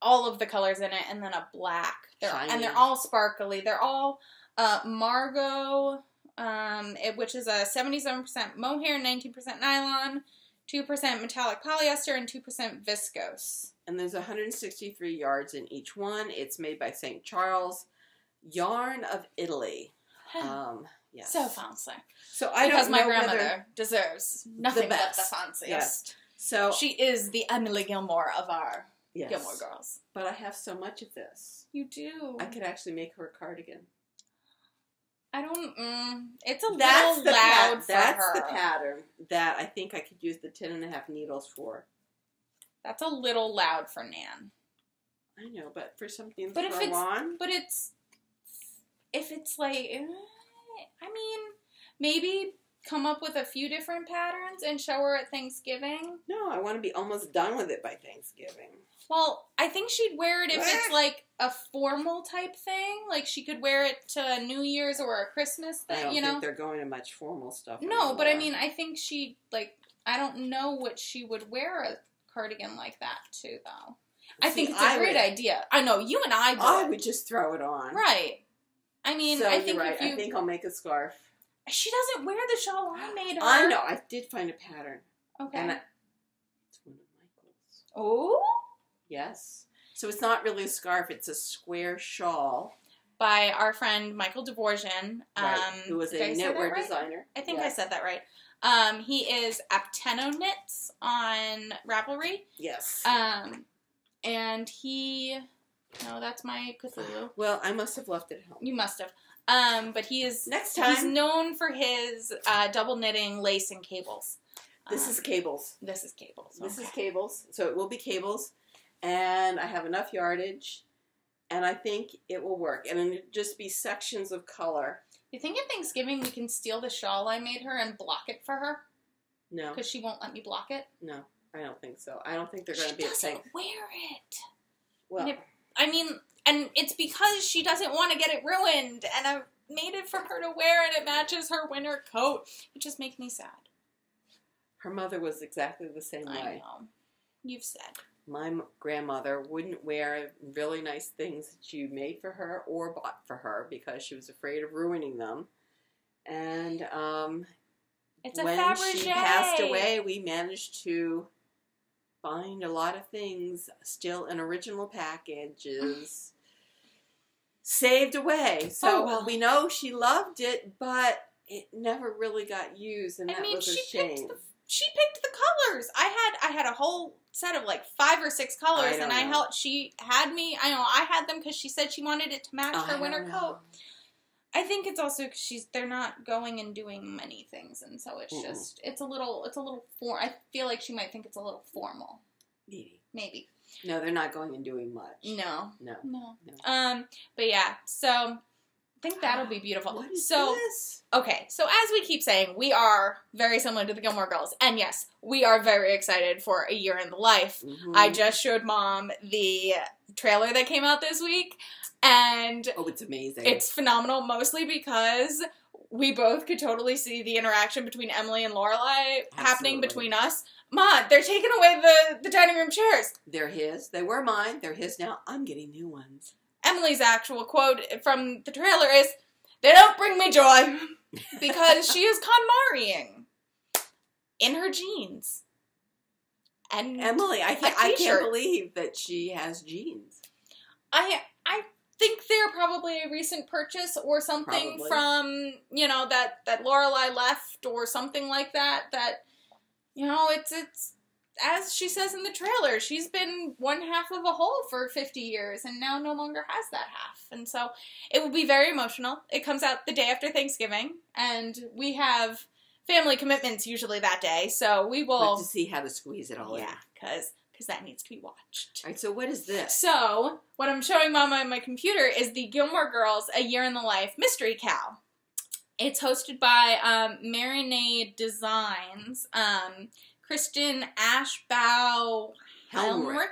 all of the colors in it, and then a black. They're, and they're all sparkly. They're all uh, Margot, um, it, which is a 77% mohair, 19% nylon, 2% metallic polyester, and 2% viscose. And there's 163 yards in each one. It's made by St. Charles, yarn of Italy. Um, yes. so fancy. So I because my grandmother deserves nothing but the fanciest. Yes. So She is the Emily Gilmore of our yes. Gilmore girls. But I have so much of this. You do. I could actually make her a cardigan. I don't. Mm, it's a That's little loud for That's her. the pattern that I think I could use the ten and a half needles for. That's a little loud for Nan. I know, but for something But if throw it's- on, But it's if it's like, eh, I mean, maybe come up with a few different patterns and show her at Thanksgiving. no, I want to be almost done with it by Thanksgiving. Well, I think she'd wear it if it's Ah. like a formal type thing. Like she could wear it to New Year's or a Christmas I thing. don't You think know. they're going to much formal stuff. No, but I mean, I think she like. I don't know what she would wear a cardigan like that to though. I See, think it's a I great would- idea. I know you and I would. I would just throw it on. Right. I mean, so I think right. you I think I'll make a scarf. She doesn't wear the shawl I made her. I know. I did find a pattern, Okay. and I, it's one of Michael's. oh, Yes. So it's not really a scarf; it's a square shawl. by our friend Michael Dworjan, Right. um, who was a I say that knitwear right? designer. I think. I said that right. Um, he is Apteno Knits on Ravelry. Yes. Um, and he, no, that's my Cthulhu. well, I must have left it at home. You must have. Um, but he is Next time. he's known for his uh, double knitting lace and cables. this Um, is cables. this is cables. This is cables. So it will be cables, and I have enough yardage, and I think it will work. And it'll just be sections of color. You think at Thanksgiving we can steal the shawl I made her and block it for her No, because she won't let me block it? no, I don't think so. I don't think they're going to be doesn't wear it. Well, it- I mean, and it's because she doesn't want to get it ruined, and I made it for her to wear, and it matches her winter coat. It just makes me sad. her mother was exactly the same I way. know. You've said. My grandmother wouldn't wear really nice things that you made for her or bought for her because she was afraid of ruining them. And um, It's when Fabergé. she passed away, we managed to find a lot of things still in original packages saved away. So Oh, well. we know she loved it, but it never really got used, and I that mean, was a she shame. picked the she picked the colors. I had I had a whole set of like five or six colors, I and I helped. She had me. I know I had them because she said she wanted it to match I her winter coat. I think it's also because she's they're not going and doing many things, and so it's Mm-mm. just it's a little it's a little for. I feel like she might think it's a little formal, Maybe. maybe. No, they're not going and doing much. No, No. no. No. Um, but yeah, so I think that'll be beautiful. What is so this? Okay, so as we keep saying, we are very similar to the Gilmore Girls, and yes, we are very excited for a year in the life. Mhm. I just showed mom the trailer that came out this week, and Oh, it's amazing. it's phenomenal, mostly because we both could totally see the interaction between Emily and Lorelai happening between us. Ma, they're taking away the, the dining room chairs. They're his. They were mine. They're his now. I'm getting new ones. Emily's actual quote from the trailer is, "They don't bring me joy," because she is KonMariing in her jeans. And Emily, I can't. I can't believe that she has jeans. I I think they're probably a recent purchase or something Probably. from you know that that Lorelai left or something like that. That you know it's it's as she says in the trailer, she's been one half of a whole for fifty years and now no longer has that half, and so it will be very emotional. It comes out the day after Thanksgiving, and we have family commitments usually that day, so we will to see how to squeeze it all in. yeah because because that needs to be watched. All right. So what is this? So, what I'm showing Mama on my computer is the Gilmore Girls A Year in the Life Mystery Cowl. It's hosted by um, Marinade Designs, um, Kristen Ashbow Helmrich.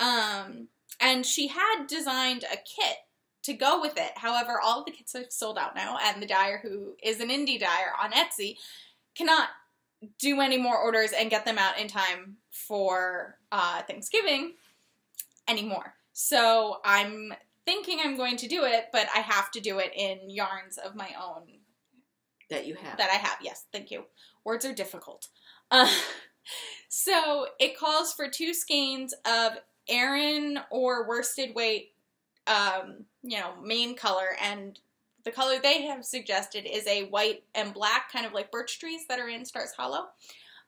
Helmrich. Um, and she had designed a kit to go with it. However, all of the kits are sold out now, and the dyer, who is an indie dyer on Etsy, cannot do any more orders and get them out in time for uh, Thanksgiving anymore. So I'm thinking I'm going to do it, but I have to do it in yarns of my own That you have. that I have. Yes, thank you. Words are difficult. Uh, so it calls for two skeins of Aran or worsted weight, um, you know, main color, and the color they have suggested is a white and black, kind of like birch trees that are in Stars Hollow.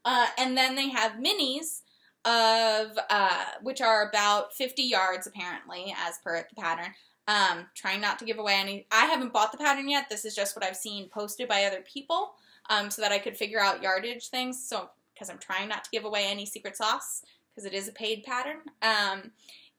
Uh, and then they have minis of uh, which are about 50 yards apparently, as per the pattern. Um, trying not to give away any. I haven't bought the pattern yet. This is just what I've seen posted by other people, um, so that I could figure out yardage things. So because I'm trying not to give away any secret sauce because it is a paid pattern. Um,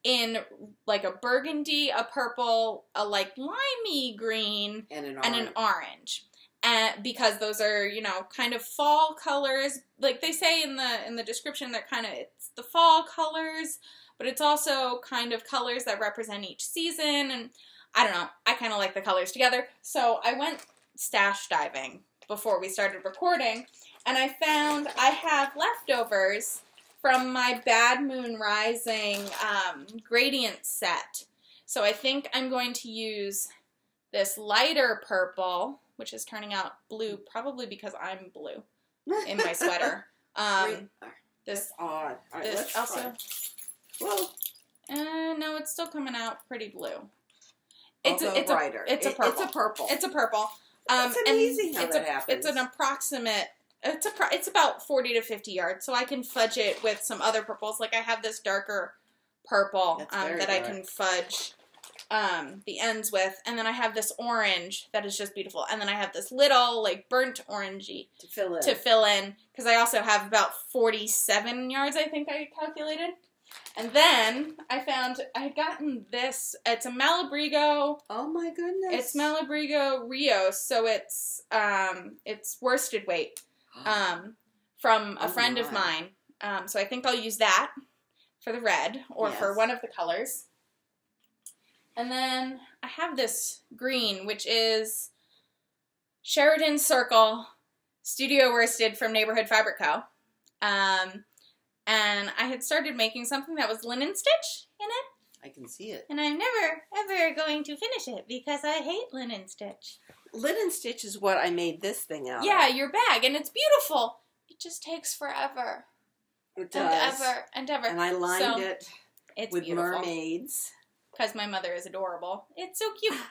in like a burgundy, a purple, a like limey green, and an and an orange. And because those are, you know, kind of fall colors, like they say in the in the description, they're kind of it's the fall colors, but it's also kind of colors that represent each season. And I don't know, I kind of like the colors together. So I went stash diving before we started recording, and I found I have leftovers from my Bad Moon Rising um, gradient set. So I think I'm going to use this lighter purple, which is turning out blue, probably because I'm blue in my sweater. Um, this, That's odd. All right, this let's also. Well, uh, no, it's still coming out pretty blue. It's a, it's a, brighter. it's a It- purple. It's a purple. It's a purple. Um, It's and amazing how it's that a, happens. It's an approximate. It's a. It's about forty to fifty yards, so I can fudge it with some other purples. Like I have this darker purple um, that I can fudge um, the ends with, and then I have this orange that is just beautiful, and then I have this little like burnt orangey to fill in. to fill in because I also have about forty-seven yards. I think I calculated. And then I found I had gotten this. It's a Malabrigo oh my goodness. it's Malabrigo Rios, so it's um it's worsted weight um from a Oh friend of mine. Um, so I think I'll use that for the red or for one of the colors. And then I have this green, which is Sheridan Circle Studio Worsted from Neighborhood Fiber Co. Um, and I had started making something that was linen stitch in it. I can see it. And I'm never, ever going to finish it because I hate linen stitch. Linen stitch is what I made this thing out of. Yeah, of. your bag, and it's beautiful. It just takes forever It and does. ever and ever. And I lined So, it It's with beautiful mermaids. Because my mother is adorable. It's so cute.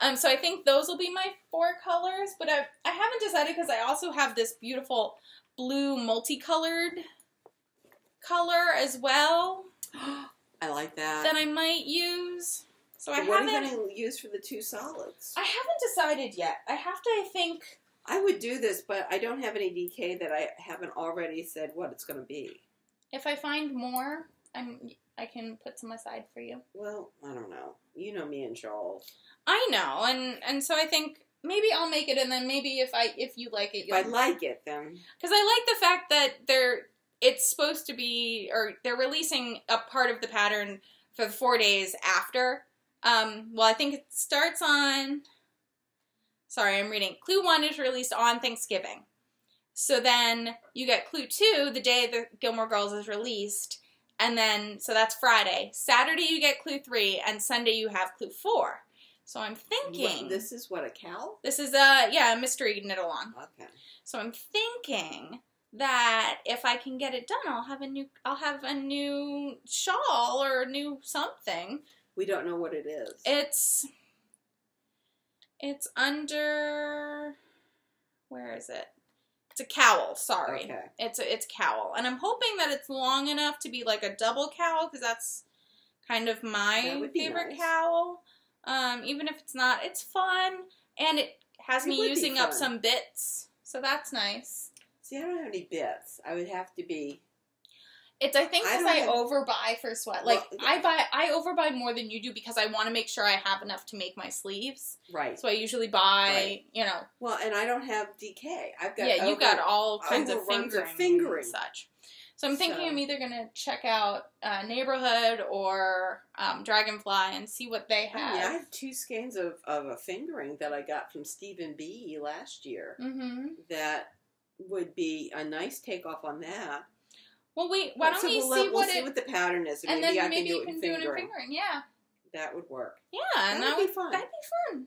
Um, so I think those will be my four colors, but I I haven't decided because I also have this beautiful blue multicolored color as well I like that. that I might use. So I But what are haven't. you going to use for the two solids? I haven't decided yet. I have to. I think. I would do this, but I don't have any DK that I haven't already said what it's going to be. If I find more, I'm I can put some aside for you. Well, I don't know. You know me and Charles. I know, and and so I think maybe I'll make it, and then maybe if I if you like it, If I like it, then because I like the fact that they're it's supposed to be or they're releasing a part of the pattern for the four days after. Um, well, I think it starts on. Sorry, I'm reading. Clue one is released on Thanksgiving. So then you get Clue two the day the Gilmore Girls is released, and then so that's Friday. Saturday you get Clue three, and Sunday you have Clue four. So I'm thinking What, this is what a cow. this is a yeah a mystery knit along. Okay. So I'm thinking that if I can get it done, I'll have a new I'll have a new shawl or a new something. We don't know what it is. It's it's under where is it? It's a cowl. Sorry, Okay. it's a it's cowl, and I'm hoping that it's long enough to be like a double cowl because that's kind of my favorite nice. cowl. Um, even if it's not, it's fun, and it has It me using up some bits, so that's nice. See, I don't have any bits. I would have to be. It's I think I because don't I, overbuy for sweat. Like Well, I buy I overbuy more than you do because I want to make sure I have enough to make my sleeves. Right. So I usually buy, Right. you know, Well, and I don't have DK. I've got. yeah, you over- got all kinds of fingering, fingering. and such. So I'm thinking So- I'm either gonna check out uh, Neighborhood or um, Dragonfly and see what they I have. mean, I have two skeins of, of a fingering that I got from Stephen B last year. mm-hmm. That would be a nice takeoff on that. Well, wait. Why don't So we we'll, see let- we'll what see what the pattern is, and, and maybe then I maybe can do you it can do it in fingering. Yeah, That would work. yeah, and That that would be fun. that'd be fun.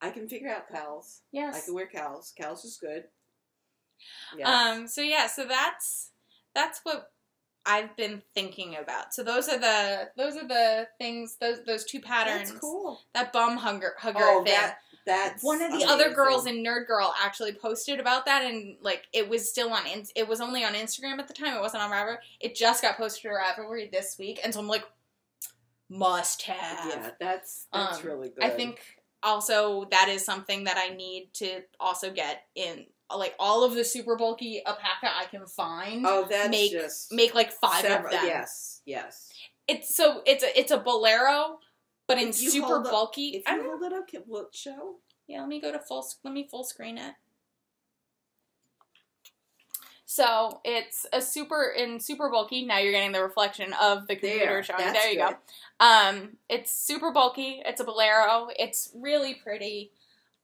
I can figure out cows. Yes. I can wear cows. Cows is good. Yes. Um. So yeah. So that's that's what I've been thinking about. So those are the those are the things those those two patterns. That's cool. That bum hugger hugger Oh, thing. that that's One of the other girls in Nerd Girl actually posted about that, and like it was still on. It was only on Instagram at the time. It wasn't on Ravelry. It just got posted to Ravelry this week, and so I'm like, must have. Yeah, that's that's Um, really good. I think also that is something that I need to also get in like all of the super bulky alpaca I can find. Oh, that's make just make like five several- of them. Yes, yes. It's so it's a it's a bolero, but in super hold up- bulky. If I you don't- hold it up, will it show? yeah, let me go to full. Let me full screen it. So it's a super in super bulky. Now you're getting the reflection of the computer There, showing. there you good. go. Um, it's super bulky. It's a bolero. It's really pretty.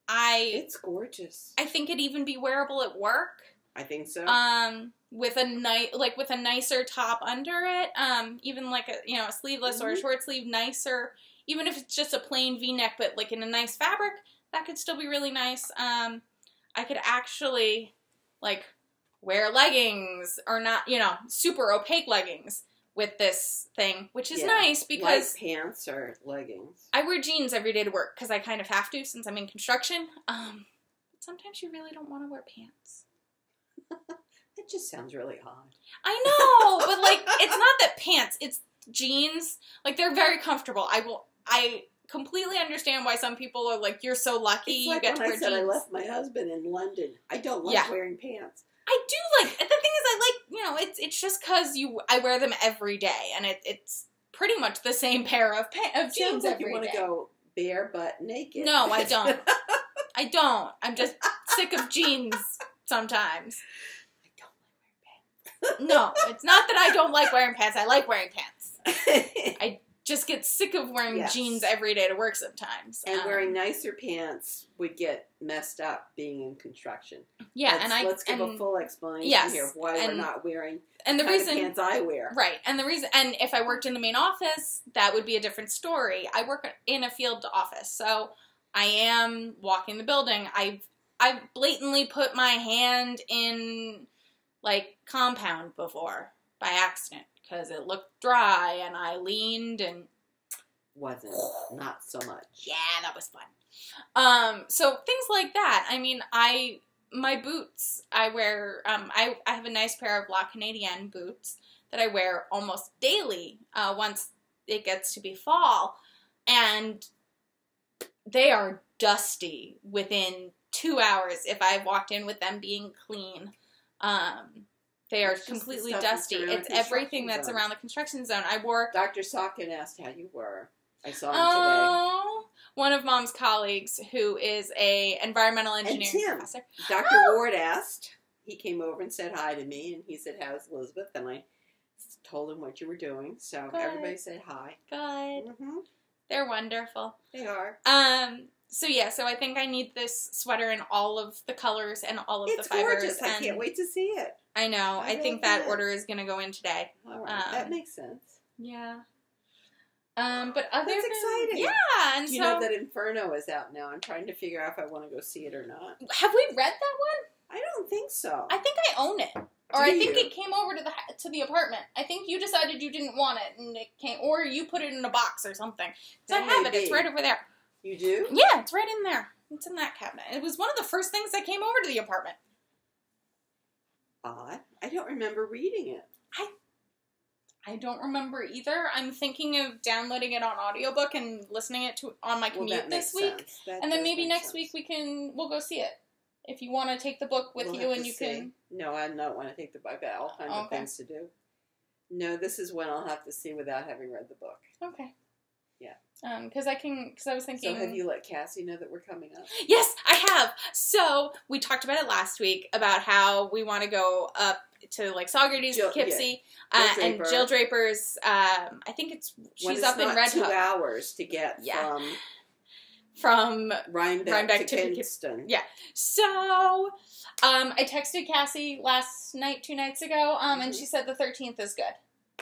I It's gorgeous. I think it'd even be wearable at work. I think so. Um, with a nice like with a nicer top under it um even like a you know a sleeveless or a Mhm. short sleeve nicer even if it's just a plain v-neck but like in a nice fabric that could still be really nice um i could actually like wear leggings or not you know super opaque leggings with this thing which is Yeah. nice because Light pants or leggings. I wear jeans every day to work because I kind of have to since I'm in construction. Um, but sometimes you really don't want to wear pants. That just sounds really odd. I know, but like it's not that pants, it's jeans. Like they're very comfortable. I will I completely understand why some people are like you're so lucky It's you like get to when wear I said jeans. I left my husband in London. I don't like Yeah. wearing pants. I do like the thing is I like, you know, it's it's just cuz you I wear them every day and it, it's pretty much the same pair of pa- of jeans like every you want to go bare butt naked. No, I don't. I don't. I'm just sick of jeans sometimes. I don't like wearing pants. No, it's not that I don't like wearing pants. I like wearing pants. Just get sick of wearing Yes. jeans every day to work sometimes. and Um, wearing nicer pants would get messed up being in construction. yeah, let's, and I let's give and, a full explanation yes, here of why we're not wearing and the reason pants I wear. Right. And the reason, and if I worked in the main office, that would be a different story. I work in a field office, so I am walking the building. I've, I've blatantly put my hand in, like, compound before by accident because it looked dry and I leaned and, Wasn't not so much. yeah, that was fun. Um, so things like that. I mean, I, my boots, I wear, um, I, I have a nice pair of La Canadienne boots that I wear almost daily uh, once it gets to be fall. And they are dusty within two hours if I've walked in with them being clean. Um, they are completely dusty. It's everything that's zone. around the construction zone. I wore Dr. Socken asked how you were. I saw him Oh, one of mom's colleagues who is a environmental engineering Tim. professor. Dr. Oh. Ward asked. He came over and said hi to me, and he said, "How's Elizabeth?" And I told him what you were doing. So Good. everybody said hi. Good. hmm They're wonderful. They are. Um. So yeah. So I think I need this sweater in all of the colors and all of It's the fibers. It's gorgeous. I can't wait to see it. I know. I I, think that order is gonna go in today. All right, that Um, makes sense. Yeah. Um. But other That's than- exciting. Yeah. And Do you so know that Inferno is out now? I'm trying to figure out if I want to go see it or not. have we read that one? I don't think so. I think I own it. Or Do I think you? it came over to the to the apartment. I think you decided you didn't want it, and it came, or you put it in a box or something. So I have it. It's right over there. You do? Yeah, it's right in there. It's in that cabinet. It was one of the first things that came over to the apartment. Odd. I don't remember reading it. I I don't remember either. I'm thinking of downloading it on audiobook and listening it to on my commute that this week. And then maybe next sense. week we can we'll go see it. If you want to take the book with We'll you and you see. can No, I don't want to take the book. I got all kinds of things to do. No, this is one I'll have to see without having read the book. Okay. Yeah. Um, because I can, because I was thinking. So have you let Cassie know that we're coming up? Yes, I have. So we talked about it last week about how we want to go up to like Saugerties, Jill- Poughkeepsie, Jill uh, and Jill Draper's. Um, I think it's When she's it's up in Red two Hook hours to get Yeah. from from. Rhinebeck, Rhinebeck to, to. Kingston. Yeah. So, um, I texted Cassie last night, two nights ago, um, and Mhm. she said the thirteenth is good,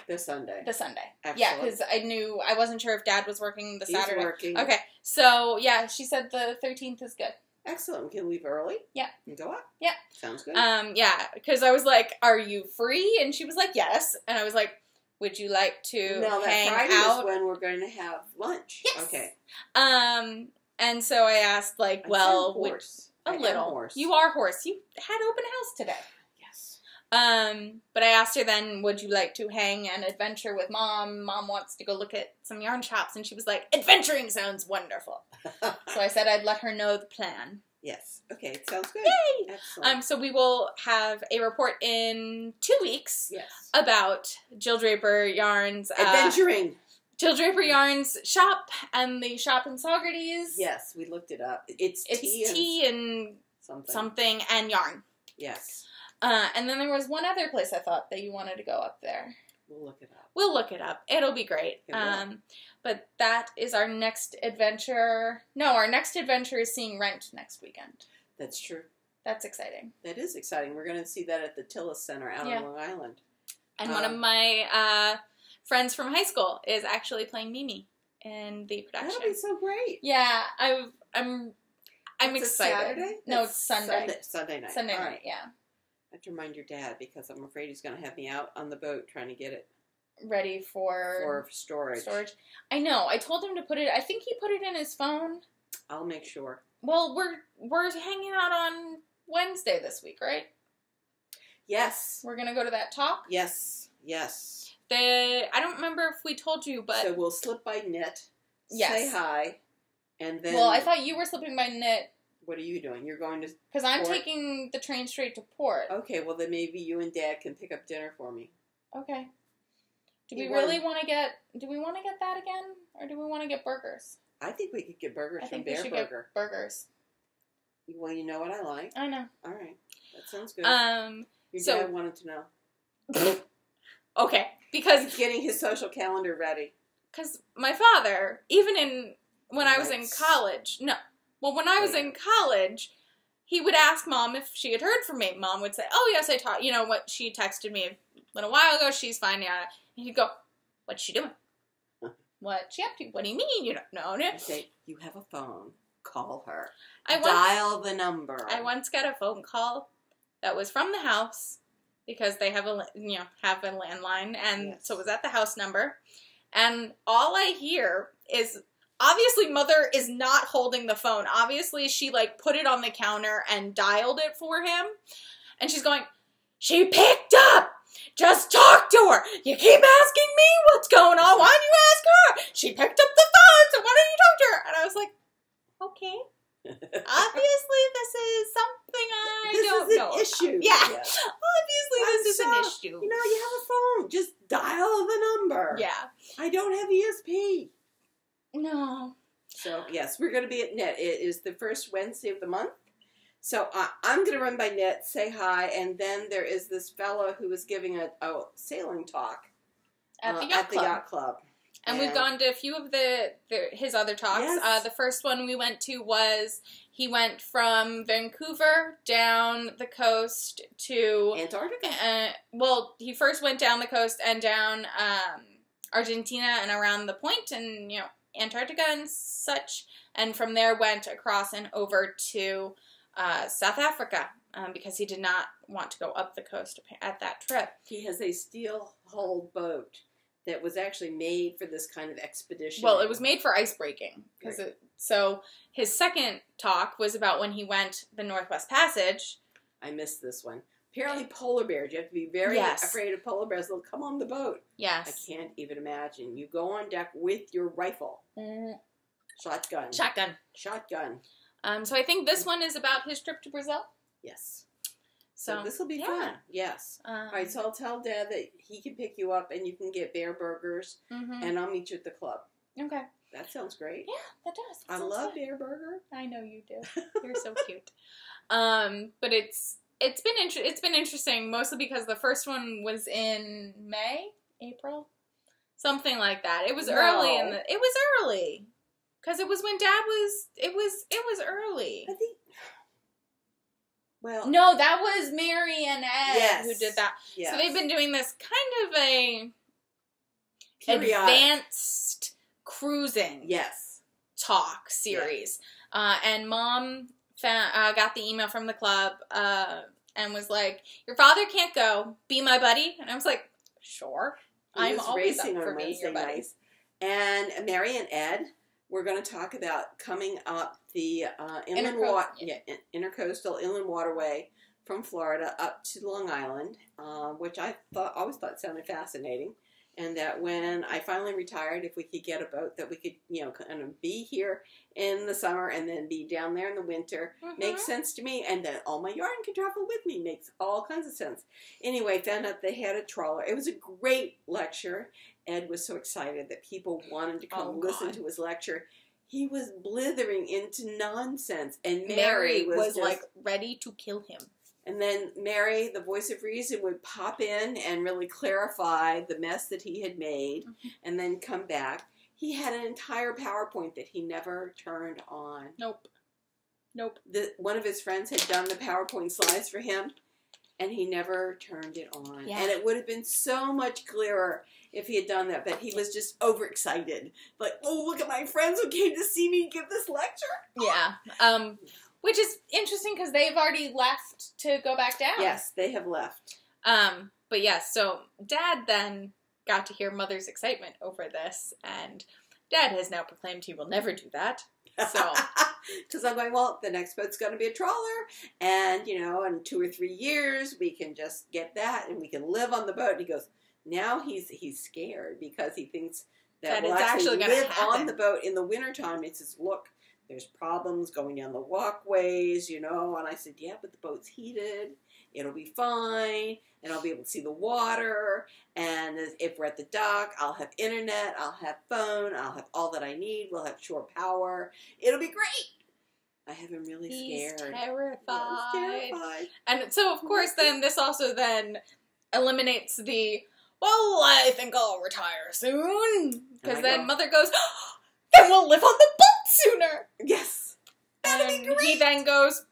This Sunday. the Sunday. Yeah, because I knew I wasn't sure if Dad was working the He's Saturday. working. Okay, so yeah, she said the thirteenth is good. Excellent. We can leave early. Yeah. And go up. Yeah. Sounds good. Um, yeah, because I was like, "Are you free?" And she was like, "Yes." And I was like, "Would you like to no, hang Friday out?" is when we're going to have lunch. Yes. Okay. Um, and so I asked, like, I "Well, would a I little? horse. You are horse. You had open house today." Um, but I asked her then, "Would you like to hang an adventure with mom? Mom wants to go look at some yarn shops," and she was like, "Adventuring sounds wonderful." So I said I'd let her know the plan. yes. Okay. It sounds good. Yay! Excellent. Um, so we will have a report in two weeks. yes. about Jill Draper Yarns, uh, Adventuring. Jill Draper Yarns shop and the shop in Saugerties. Yes, we looked it up. It's, It's tea, and tea and something. something and yarn. Yes. Uh, and then there was one other place I thought that you wanted to go up there. We'll look it up. We'll look it up. It'll be great. It. Um, but that is our next adventure. No, our next adventure is seeing Rent next weekend. That's true. That's exciting. That is exciting. We're going to see that at the Tilles Center out Yeah. on Long Island. And one of Um, my uh, friends from high school is actually playing Mimi in the production. That'll be so great. Yeah, I've, I'm I'm a excited. Saturday? No, it's Sunday. Sunday, Sunday night. Sunday All night, right. yeah. I have to remind your dad because I'm afraid he's going to have me out on the boat trying to get it Ready for, for storage. storage. I know. I told him to put it. I think he put it in his phone. I'll make sure. Well, we're we're hanging out on Wednesday this week, right? Yes. We're gonna go to that talk. Yes. Yes. The I don't remember if we told you, but so we'll slip by knit, Yes. say hi, and then. well, I thought you were slipping by knit What are you doing? You're going to. because I'm taking the train straight to port. Okay, well then maybe you and Dad can pick up dinner for me. Okay. Do You we really want to get? Do we want to get that again, or do we want to get burgers? I think we could get burgers I from think we Bear should Burger. get burgers. Well, you know what I like. I know. All right, that sounds good. Um. your so- dad wanted to know. Okay. Because He's getting his social calendar ready. because my father, even in when I was in college, no, well, when I was in college, he would ask mom if she had heard from me. Mom would say, "Oh yes, I taught." You know what? She texted me a little while ago. She's fine. Yeah. And he'd go, "What's she doing? What she up to? What do you mean you don't know?" I say, you have a phone. Call her. I once, Dial the number. I once got a phone call that was from the house because they have a you know have a landline, and Yes. so it was at the house number, and all I hear is obviously mother is not holding the phone. Obviously she like put it on the counter and dialed it for him, and she's going, she picked up. Just talk to her. You keep asking me what's going on. Why don't you ask her? She picked up the phone, so why don't you talk to her? And I was like, okay. Obviously, this is something I this don't is know. an issue. Yeah. Yes. Obviously, I'm this is an issue. You know, you have a phone. Just dial the number. Yeah. I don't have ESP. No. So yes, we're going to be at Knit. It is the first Wednesday of the month. So uh, I'm going to run by Knit, say hi, and then there is this fellow who is giving a, a sailing talk At the uh, yacht at the club. yacht club. And we've gone to a few of the, the his other talks. Yes. Uh, the first one we went to was he went from Vancouver down the coast to Antarctica. uh, well, he first went down the coast and down um, Argentina and around the point and you know Antarctica and such, and from there went across and over to uh, South Africa um, because he did not want to go up the coast at that trip. He has a steel hulled boat that was actually made for this kind of expedition. Well, it was made for ice breaking because Right. it. So his second talk was about when he went the Northwest Passage. I missed this one. Apparently, polar bears. You have to be very Yes. afraid of polar bears. They'll come on the boat. Yes. I can't even imagine. You go on deck with your rifle, Mm, shotgun, shotgun. shotgun. Um, so I think this one is about his trip to Brazil. Yes. So, So, this will be yeah. fun. Yes. Um, All right. So I'll tell Dad that he can pick you up and you can get Bareburgers, mhm. and I'll meet you at the club. Okay. That sounds great. Yeah, that does. That I love Bareburger. I know you do. You're so cute. Um, but it's it's been inter- it's been interesting mostly because the first one was in May, April, something like that. It was early in the. It was early because it was when Dad was. It was it was early. I think. Well, No, that was Mary and Ed Yes. who did that. yes. So they've been doing this kind of a Periodic. advanced cruising. Yes. talk series. Uh, and mom fa- uh, got the email from the club uh, and was like, "Your father can't go. Be my buddy." And I was like, "Sure, He I'm always up for on being Wednesday your buddy." nights. And Mary and Ed, we're going to talk about coming up the uh, inland Intercoast- wa- yeah, in- intercoastal inland waterway from Florida up to Long Island, uh, which I thought always thought sounded fascinating. And that when I finally retired, if we could get a boat that we could, you know, kind of be here in the summer and then be down there in the winter, Mhm. makes sense to me. And that all my yarn can travel with me makes all kinds of sense. Anyway, found out they had a trawler. It was a great lecture. Ed was so excited that people wanted to come Oh, listen God. to his lecture. He was blithering into nonsense, and Mary, Mary was, was, just- like ready to kill him. And then Mary, the voice of reason, would pop in and really clarify the mess that he had made, Mhm. and then come back. He had an entire PowerPoint that he never turned on. Nope. Nope. The, one of his friends had done the PowerPoint slides for him, and he never turned it on. Yeah. And it would have been so much clearer if he had done that, but he was just overexcited. Like, oh, look at my friends who came to see me give this lecture. Yeah. Um, which is interesting because they've already left to go back down. Yes, they have left. Um, but yes, so dad then got to hear mother's excitement over this, and dad has now proclaimed he will never do that. So- Because I'm going, well, the next boat's going to be a trawler, and you know, in two or three years, we can just get that, and we can live on the boat. And he goes, now he's he's scared because he thinks that, That we'll it's actually, actually live on the boat in the wintertime. He says, look, there's problems going down the walkways, you know. And I said, yeah, but the boat's heated. It'll be fine, and I'll be able to see the water. And if we're at the dock, I'll have internet, I'll have phone, I'll have all that I need. We'll have shore power. It'll be great. I have him really He's scared. terrified. Yes, terrified. And so, of course, then this also then eliminates the well, I think I'll retire soon because then know. mother goes, then we'll live on the boat sooner. Yes. That'd be And He then goes,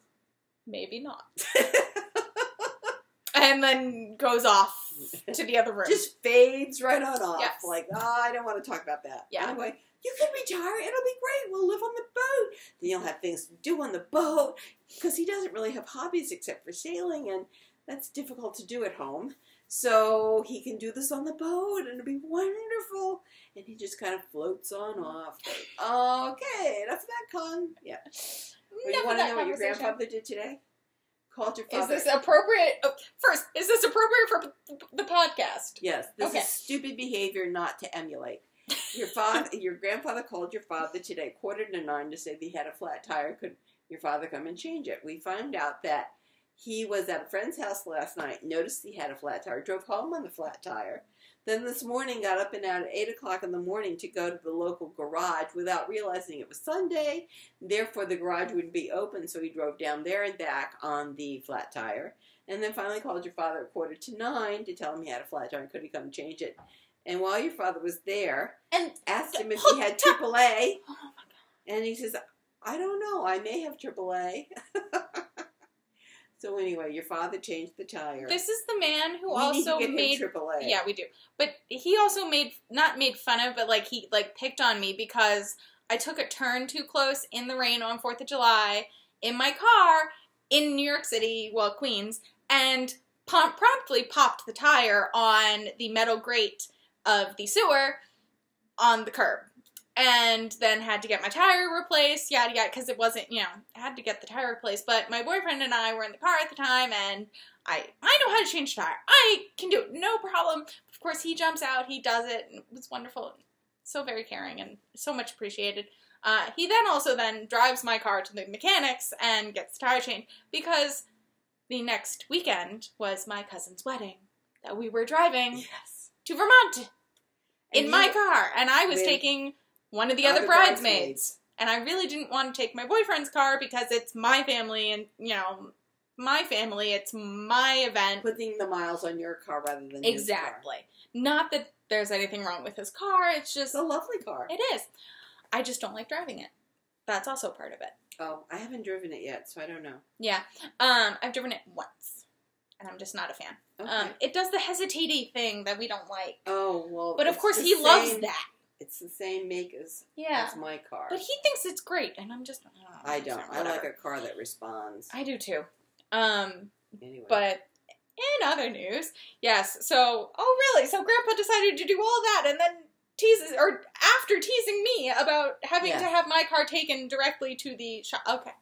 maybe not, and then goes off to the other room. Just fades right on off. Yes. Like, oh, I don't want to talk about that. Yeah. Anyway, you can retire. It'll be great. We'll live on the boat. Then you'll have things to do on the boat because he doesn't really have hobbies except for sailing, and that's difficult to do at home. So he can do this on the boat, and it'll be wonderful. And he just kind of floats on off. Like, okay, enough of that, Con. Yeah. Well, Enough you want to know what your grandfather did today? Called your father. Is this appropriate? Oh, first, is this appropriate for the podcast? Yes, this Okay. is stupid behavior not to emulate. Your father, your grandfather called your father today, quarter to nine, to say that he had a flat tire. Could your father come and change it? We found out that he was at a friend's house last night, noticed he had a flat tire, drove home on the flat tire. Then this morning got up and out at eight o'clock in the morning to go to the local garage without realizing it was Sunday. Therefore, the garage wouldn't be open, so he drove down there and back on the flat tire. And then finally called your father at quarter to nine to tell him he had a flat tire and could he come change it. And while your father was there, And asked him if he had AAA, oh and he says, "I don't know. I may have AAA." so anyway, your father changed the tire. this is the man who we also made AAA. Yeah, we do. But he also made not made fun of, but like he like picked on me because I took a turn too close in the rain on Fourth of July in my car in New York City, well Queens, and pom- promptly popped the tire on the metal grate of the sewer on the curb. And then had to get my tire replaced, yada yada, because it wasn't, you know, I had to get the tire replaced. But my boyfriend and I were in the car at the time, and I I know how to change a tire. I can do it, no problem. Of course, he jumps out, he does it, and it was wonderful. So very caring and so much appreciated. Uh, he then also then drives my car to the mechanics and gets the tire changed because the next weekend was my cousin's wedding that we were driving Yes. to Vermont in And my car, and I was taking one of the other other bridesmaids. bridesmaids. And I really didn't want to take my boyfriend's car because it's my family, and you know, my family. It's my event. Putting the miles on your car rather than. Exactly. Not that there's anything wrong with his car. It's just It's a lovely car. it is. I just don't like driving it. That's also part of it. Oh, I haven't driven it yet, so I don't know. Yeah. Um, I've driven it once, and I'm just not a fan. Okay. Um, it does the hesitating thing that we don't like. oh well. But of course, he loves that. It's the same make as Yeah. as my car. But he thinks it's great, and I'm just. oh, I don't. I like a car that responds. I do too. Um, Anyway. but in other news, yes. So, oh really? So Grandpa decided to do all that, and then teases, or after teasing me about having to have my car taken directly to the shop. Okay.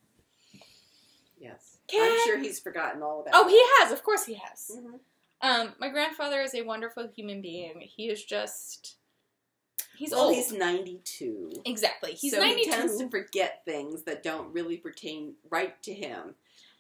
yes. Can- I'm sure he's forgotten all about. Oh, it. he has. Of course, he has. Mhm. Um, my grandfather is a wonderful human being. He is just. He's well, old. he's 92. exactly. He's so ninety he tends to forget things that don't really pertain right to him.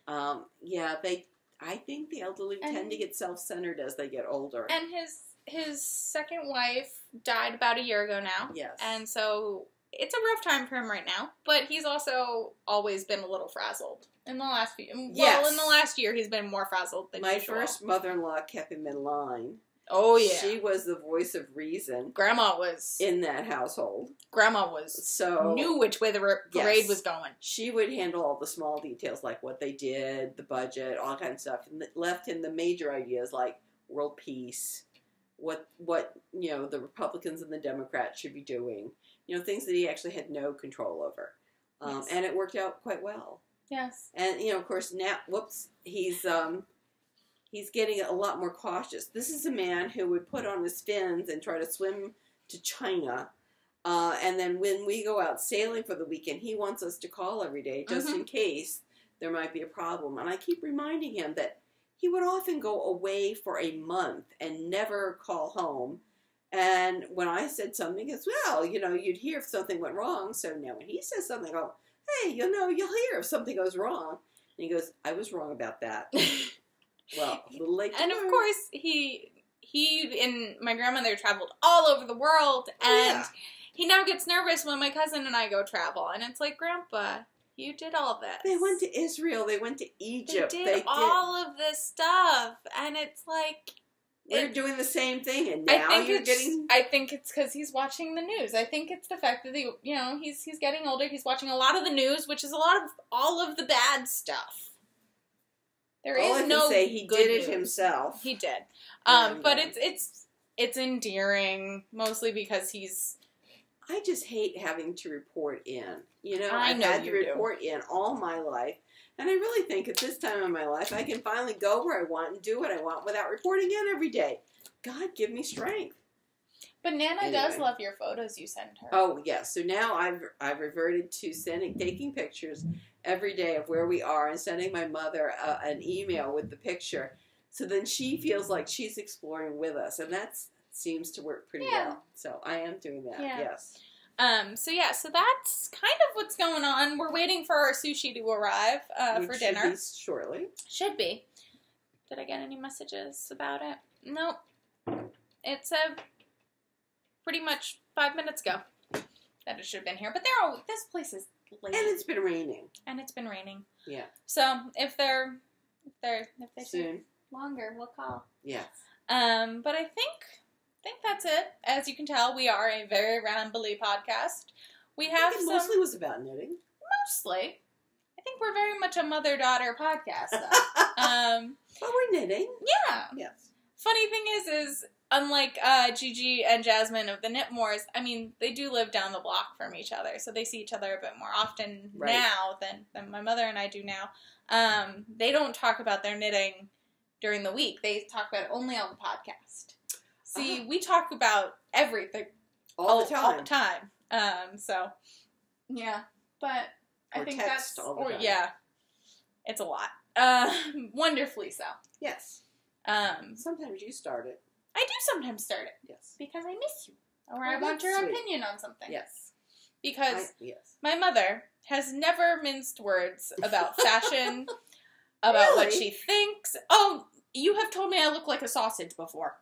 Um, yeah, they. I think the elderly And- tend to get self-centered as they get older. And his his second wife died about a year ago now. yes. And so it's a rough time for him right now, but he's also always been a little frazzled in the last few. Well, Yes. in the last year, he's been more frazzled than my usual. first mother-in-law kept him in line, Oh yeah. She was the voice of reason grandma was in that household. grandma was So knew which way the ra- parade Yes. was going. she would handle all the small details like what they did, the budget, all kinds of stuff, and left him the major ideas like world peace, what what you know the Republicans and the Democrats should be doing, you know things that he actually had no control over, um, Yes. and it worked out quite well. Yes. And you know, of course, now whoops, he's um, he's getting a lot more cautious. This is a man who would put on his fins and try to swim to China. Uh, and then when we go out sailing for the weekend, he wants us to call every day just in case there might be a problem. And I keep reminding him that he would often go away for a month and never call home. And when I said something, as well, you know, you'd hear if something went wrong. So now when he says something, I go, hey, you know, you'll hear if something goes wrong. And he goes, I was wrong about that. Well, a little late. to and of course he he and my grandmother traveled all over the world and Oh, yeah. he now gets nervous when my cousin and I go travel and it's like grandpa you did all this they went to Israel. They went to Egypt. they Egypt. did all of this stuff and it's like We're it- doing the same thing, and I now think you're it's getting. I think it's because he's watching the news. I think it's the fact that he, you know, he's he's getting older. He's watching a lot of the news, which is a lot of all of the bad stuff. There is all I can no say, he did it news. himself. He did. Um, but it's it's it's endearing mostly because he's I just hate having to report in. You know, I I've know had to you do. report in all my life, and I really think at this time in my life, I can finally go where I want and do what I want without reporting in every day. God, give me strength. But Nana does love your photos you send her. Oh yes. So now I've I've reverted to sending taking pictures every day of where we are and sending my mother uh, an email with the picture. So then she feels like she's exploring with us, and that seems to work pretty Yeah. well. So I am doing that. Yeah. Yes. Um. So yeah. So that's kind of what's going on. We're waiting for our sushi to arrive uh, for dinner. shortly. Should be. Did I get any messages about it? Nope. It's a pretty much five minutes ago that it should have been here. But they're all this place is late And it's been raining. and it's been raining. Yeah. So if they're if they're if they Soon. longer, we'll call. Yes. Um, but I think I think that's it. As you can tell, we are a very rambly podcast. We have some mostly was about knitting. mostly. I think we're very much a mother daughter podcast. Though. um, but we're knitting. yeah. Yes. Funny thing is, is unlike uh, Gigi and Jasmine of the Knitmores, I mean, they do live down the block from each other, so they see each other a bit more often Right. now than, than my mother and I do now. Um, they don't talk about their knitting during the week; they talk about it only on the podcast. See, Uh-huh. we talk about everything All, the time. all the time. Um, so yeah, but I think that's all the or yeah, it's a lot. Uh, wonderfully so. Yes. Um, Sometimes you start it. I do sometimes start it Yes. because I miss you, or Oh, I want your sweet. opinion on something. Yes. Because I, yes. my mother has never minced words about fashion, about what she thinks. Oh, you have told me I look like a sausage before.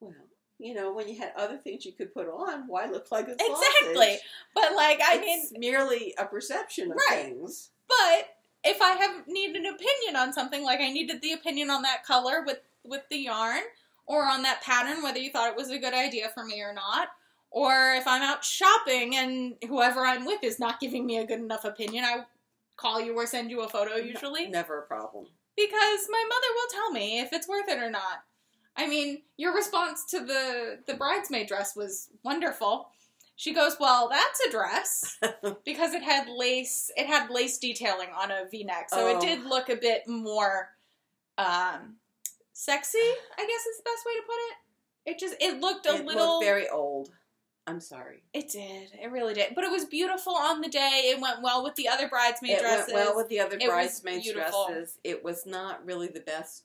Well, you know, when you had other things you could put on, why look like a sausage? Exactly. But like, I mean, it's merely a perception of Right. things. But if I have need an opinion on something, like I needed the opinion on that color with with the yarn, or on that pattern, whether you thought it was a good idea for me or not, or if I'm out shopping and whoever I'm with is not giving me a good enough opinion, I call you or send you a photo usually Never a problem. because my mother will tell me if it's worth it or not. I mean, your response to the the bridesmaid dress was wonderful. She goes, "Well, that's a dress because it had lace. It had lace detailing on a V-neck, so Oh. it did look a bit more um, sexy. I guess is the best way to put it. It just it looked a it little. looked very old. I'm sorry. it did. It really did. But it was beautiful on the day. It went well with the other bridesmaid it dresses. went well with the other It dresses. It was not really the best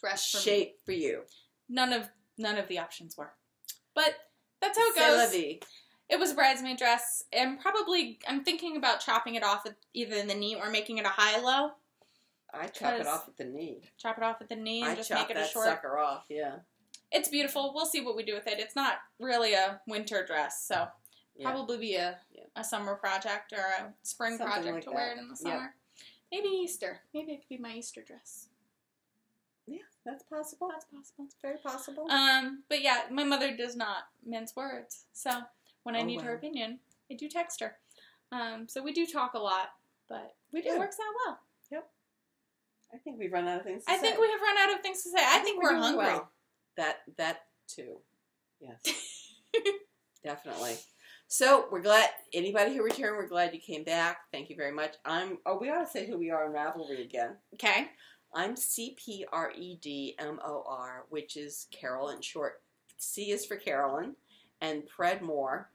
dress for me. shape for you. None of none of the options were. But that's how it goes. vie. It was a bridesmaid dress, and probably I'm thinking about chopping it off at either in the knee or making it a high low. I chop it off at the knee. Chop it off at the knee and I just make it a that short. sucker off. Yeah. It's beautiful. We'll see what we do with it. It's not really a winter dress, so Yeah. probably be a Yeah. a summer project or a spring Something project like to wear it in the Yeah. summer. Maybe Easter. Maybe it could be my Easter dress. Yeah, that's possible. That's possible. It's very possible. Um, but yeah, my mother does not mince words. So when I Oh, need her opinion, I do text her. Um, so we do talk a lot, but we it do. works out well. I think we've run out of things. To I say. think we have run out of things to say. I, think, we're, doing hungry. well. That that too. Yes. Definitely. So we're glad anybody who returned, we're glad you came back. Thank you very much. I'm oh we ought to say who we are in Ravelry again. Okay. I'm C P R E D M O R, which is Carol in short. C is for Carolyn, and Predmore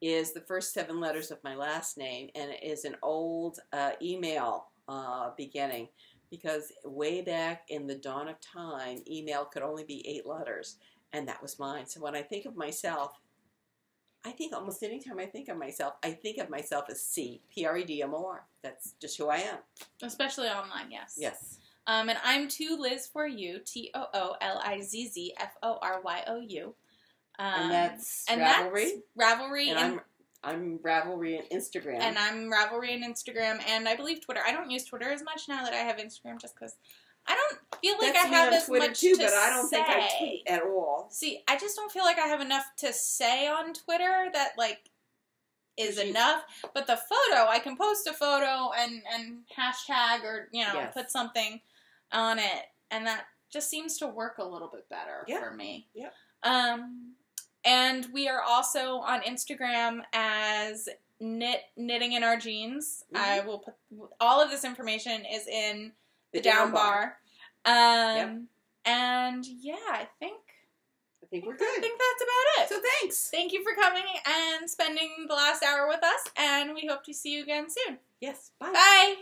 is the first seven letters of my last name, and it is an old uh, email uh, beginning because way back in the dawn of time, email could only be eight letters, and that was mine. So when I think of myself, I think almost anytime I think of myself, I think of myself as C P R E D M O R. That's just who I am. Especially online, yes. Yes. Um, and I'm to Liz for you, T O O L I Z Z F O R Y O U. Um, and that's and Ravelry. that's Ravelry, and and, I'm I'm Ravelry and Instagram. and I'm Ravelry and Instagram, and I believe Twitter. I don't use Twitter as much now that I have Instagram, just because I don't feel like That's I have as Twitter much too, to but I don't think I say. tweet at all. See, I just don't feel like I have enough to say on Twitter that like is enough. But the photo, I can post a photo and and hashtag or you know Yes. put something on it, and that just seems to work a little bit better Yeah. for me. Yep. Um, and we are also on Instagram as knit knitting in our Genes. Mm-hmm. I will put all of this information is in the, down, bar. Um, and yeah, I think I think we're good. I think that's about it. So thanks. Thank you for coming and spending the last hour with us, and we hope to see you again soon. Yes. Bye. Bye.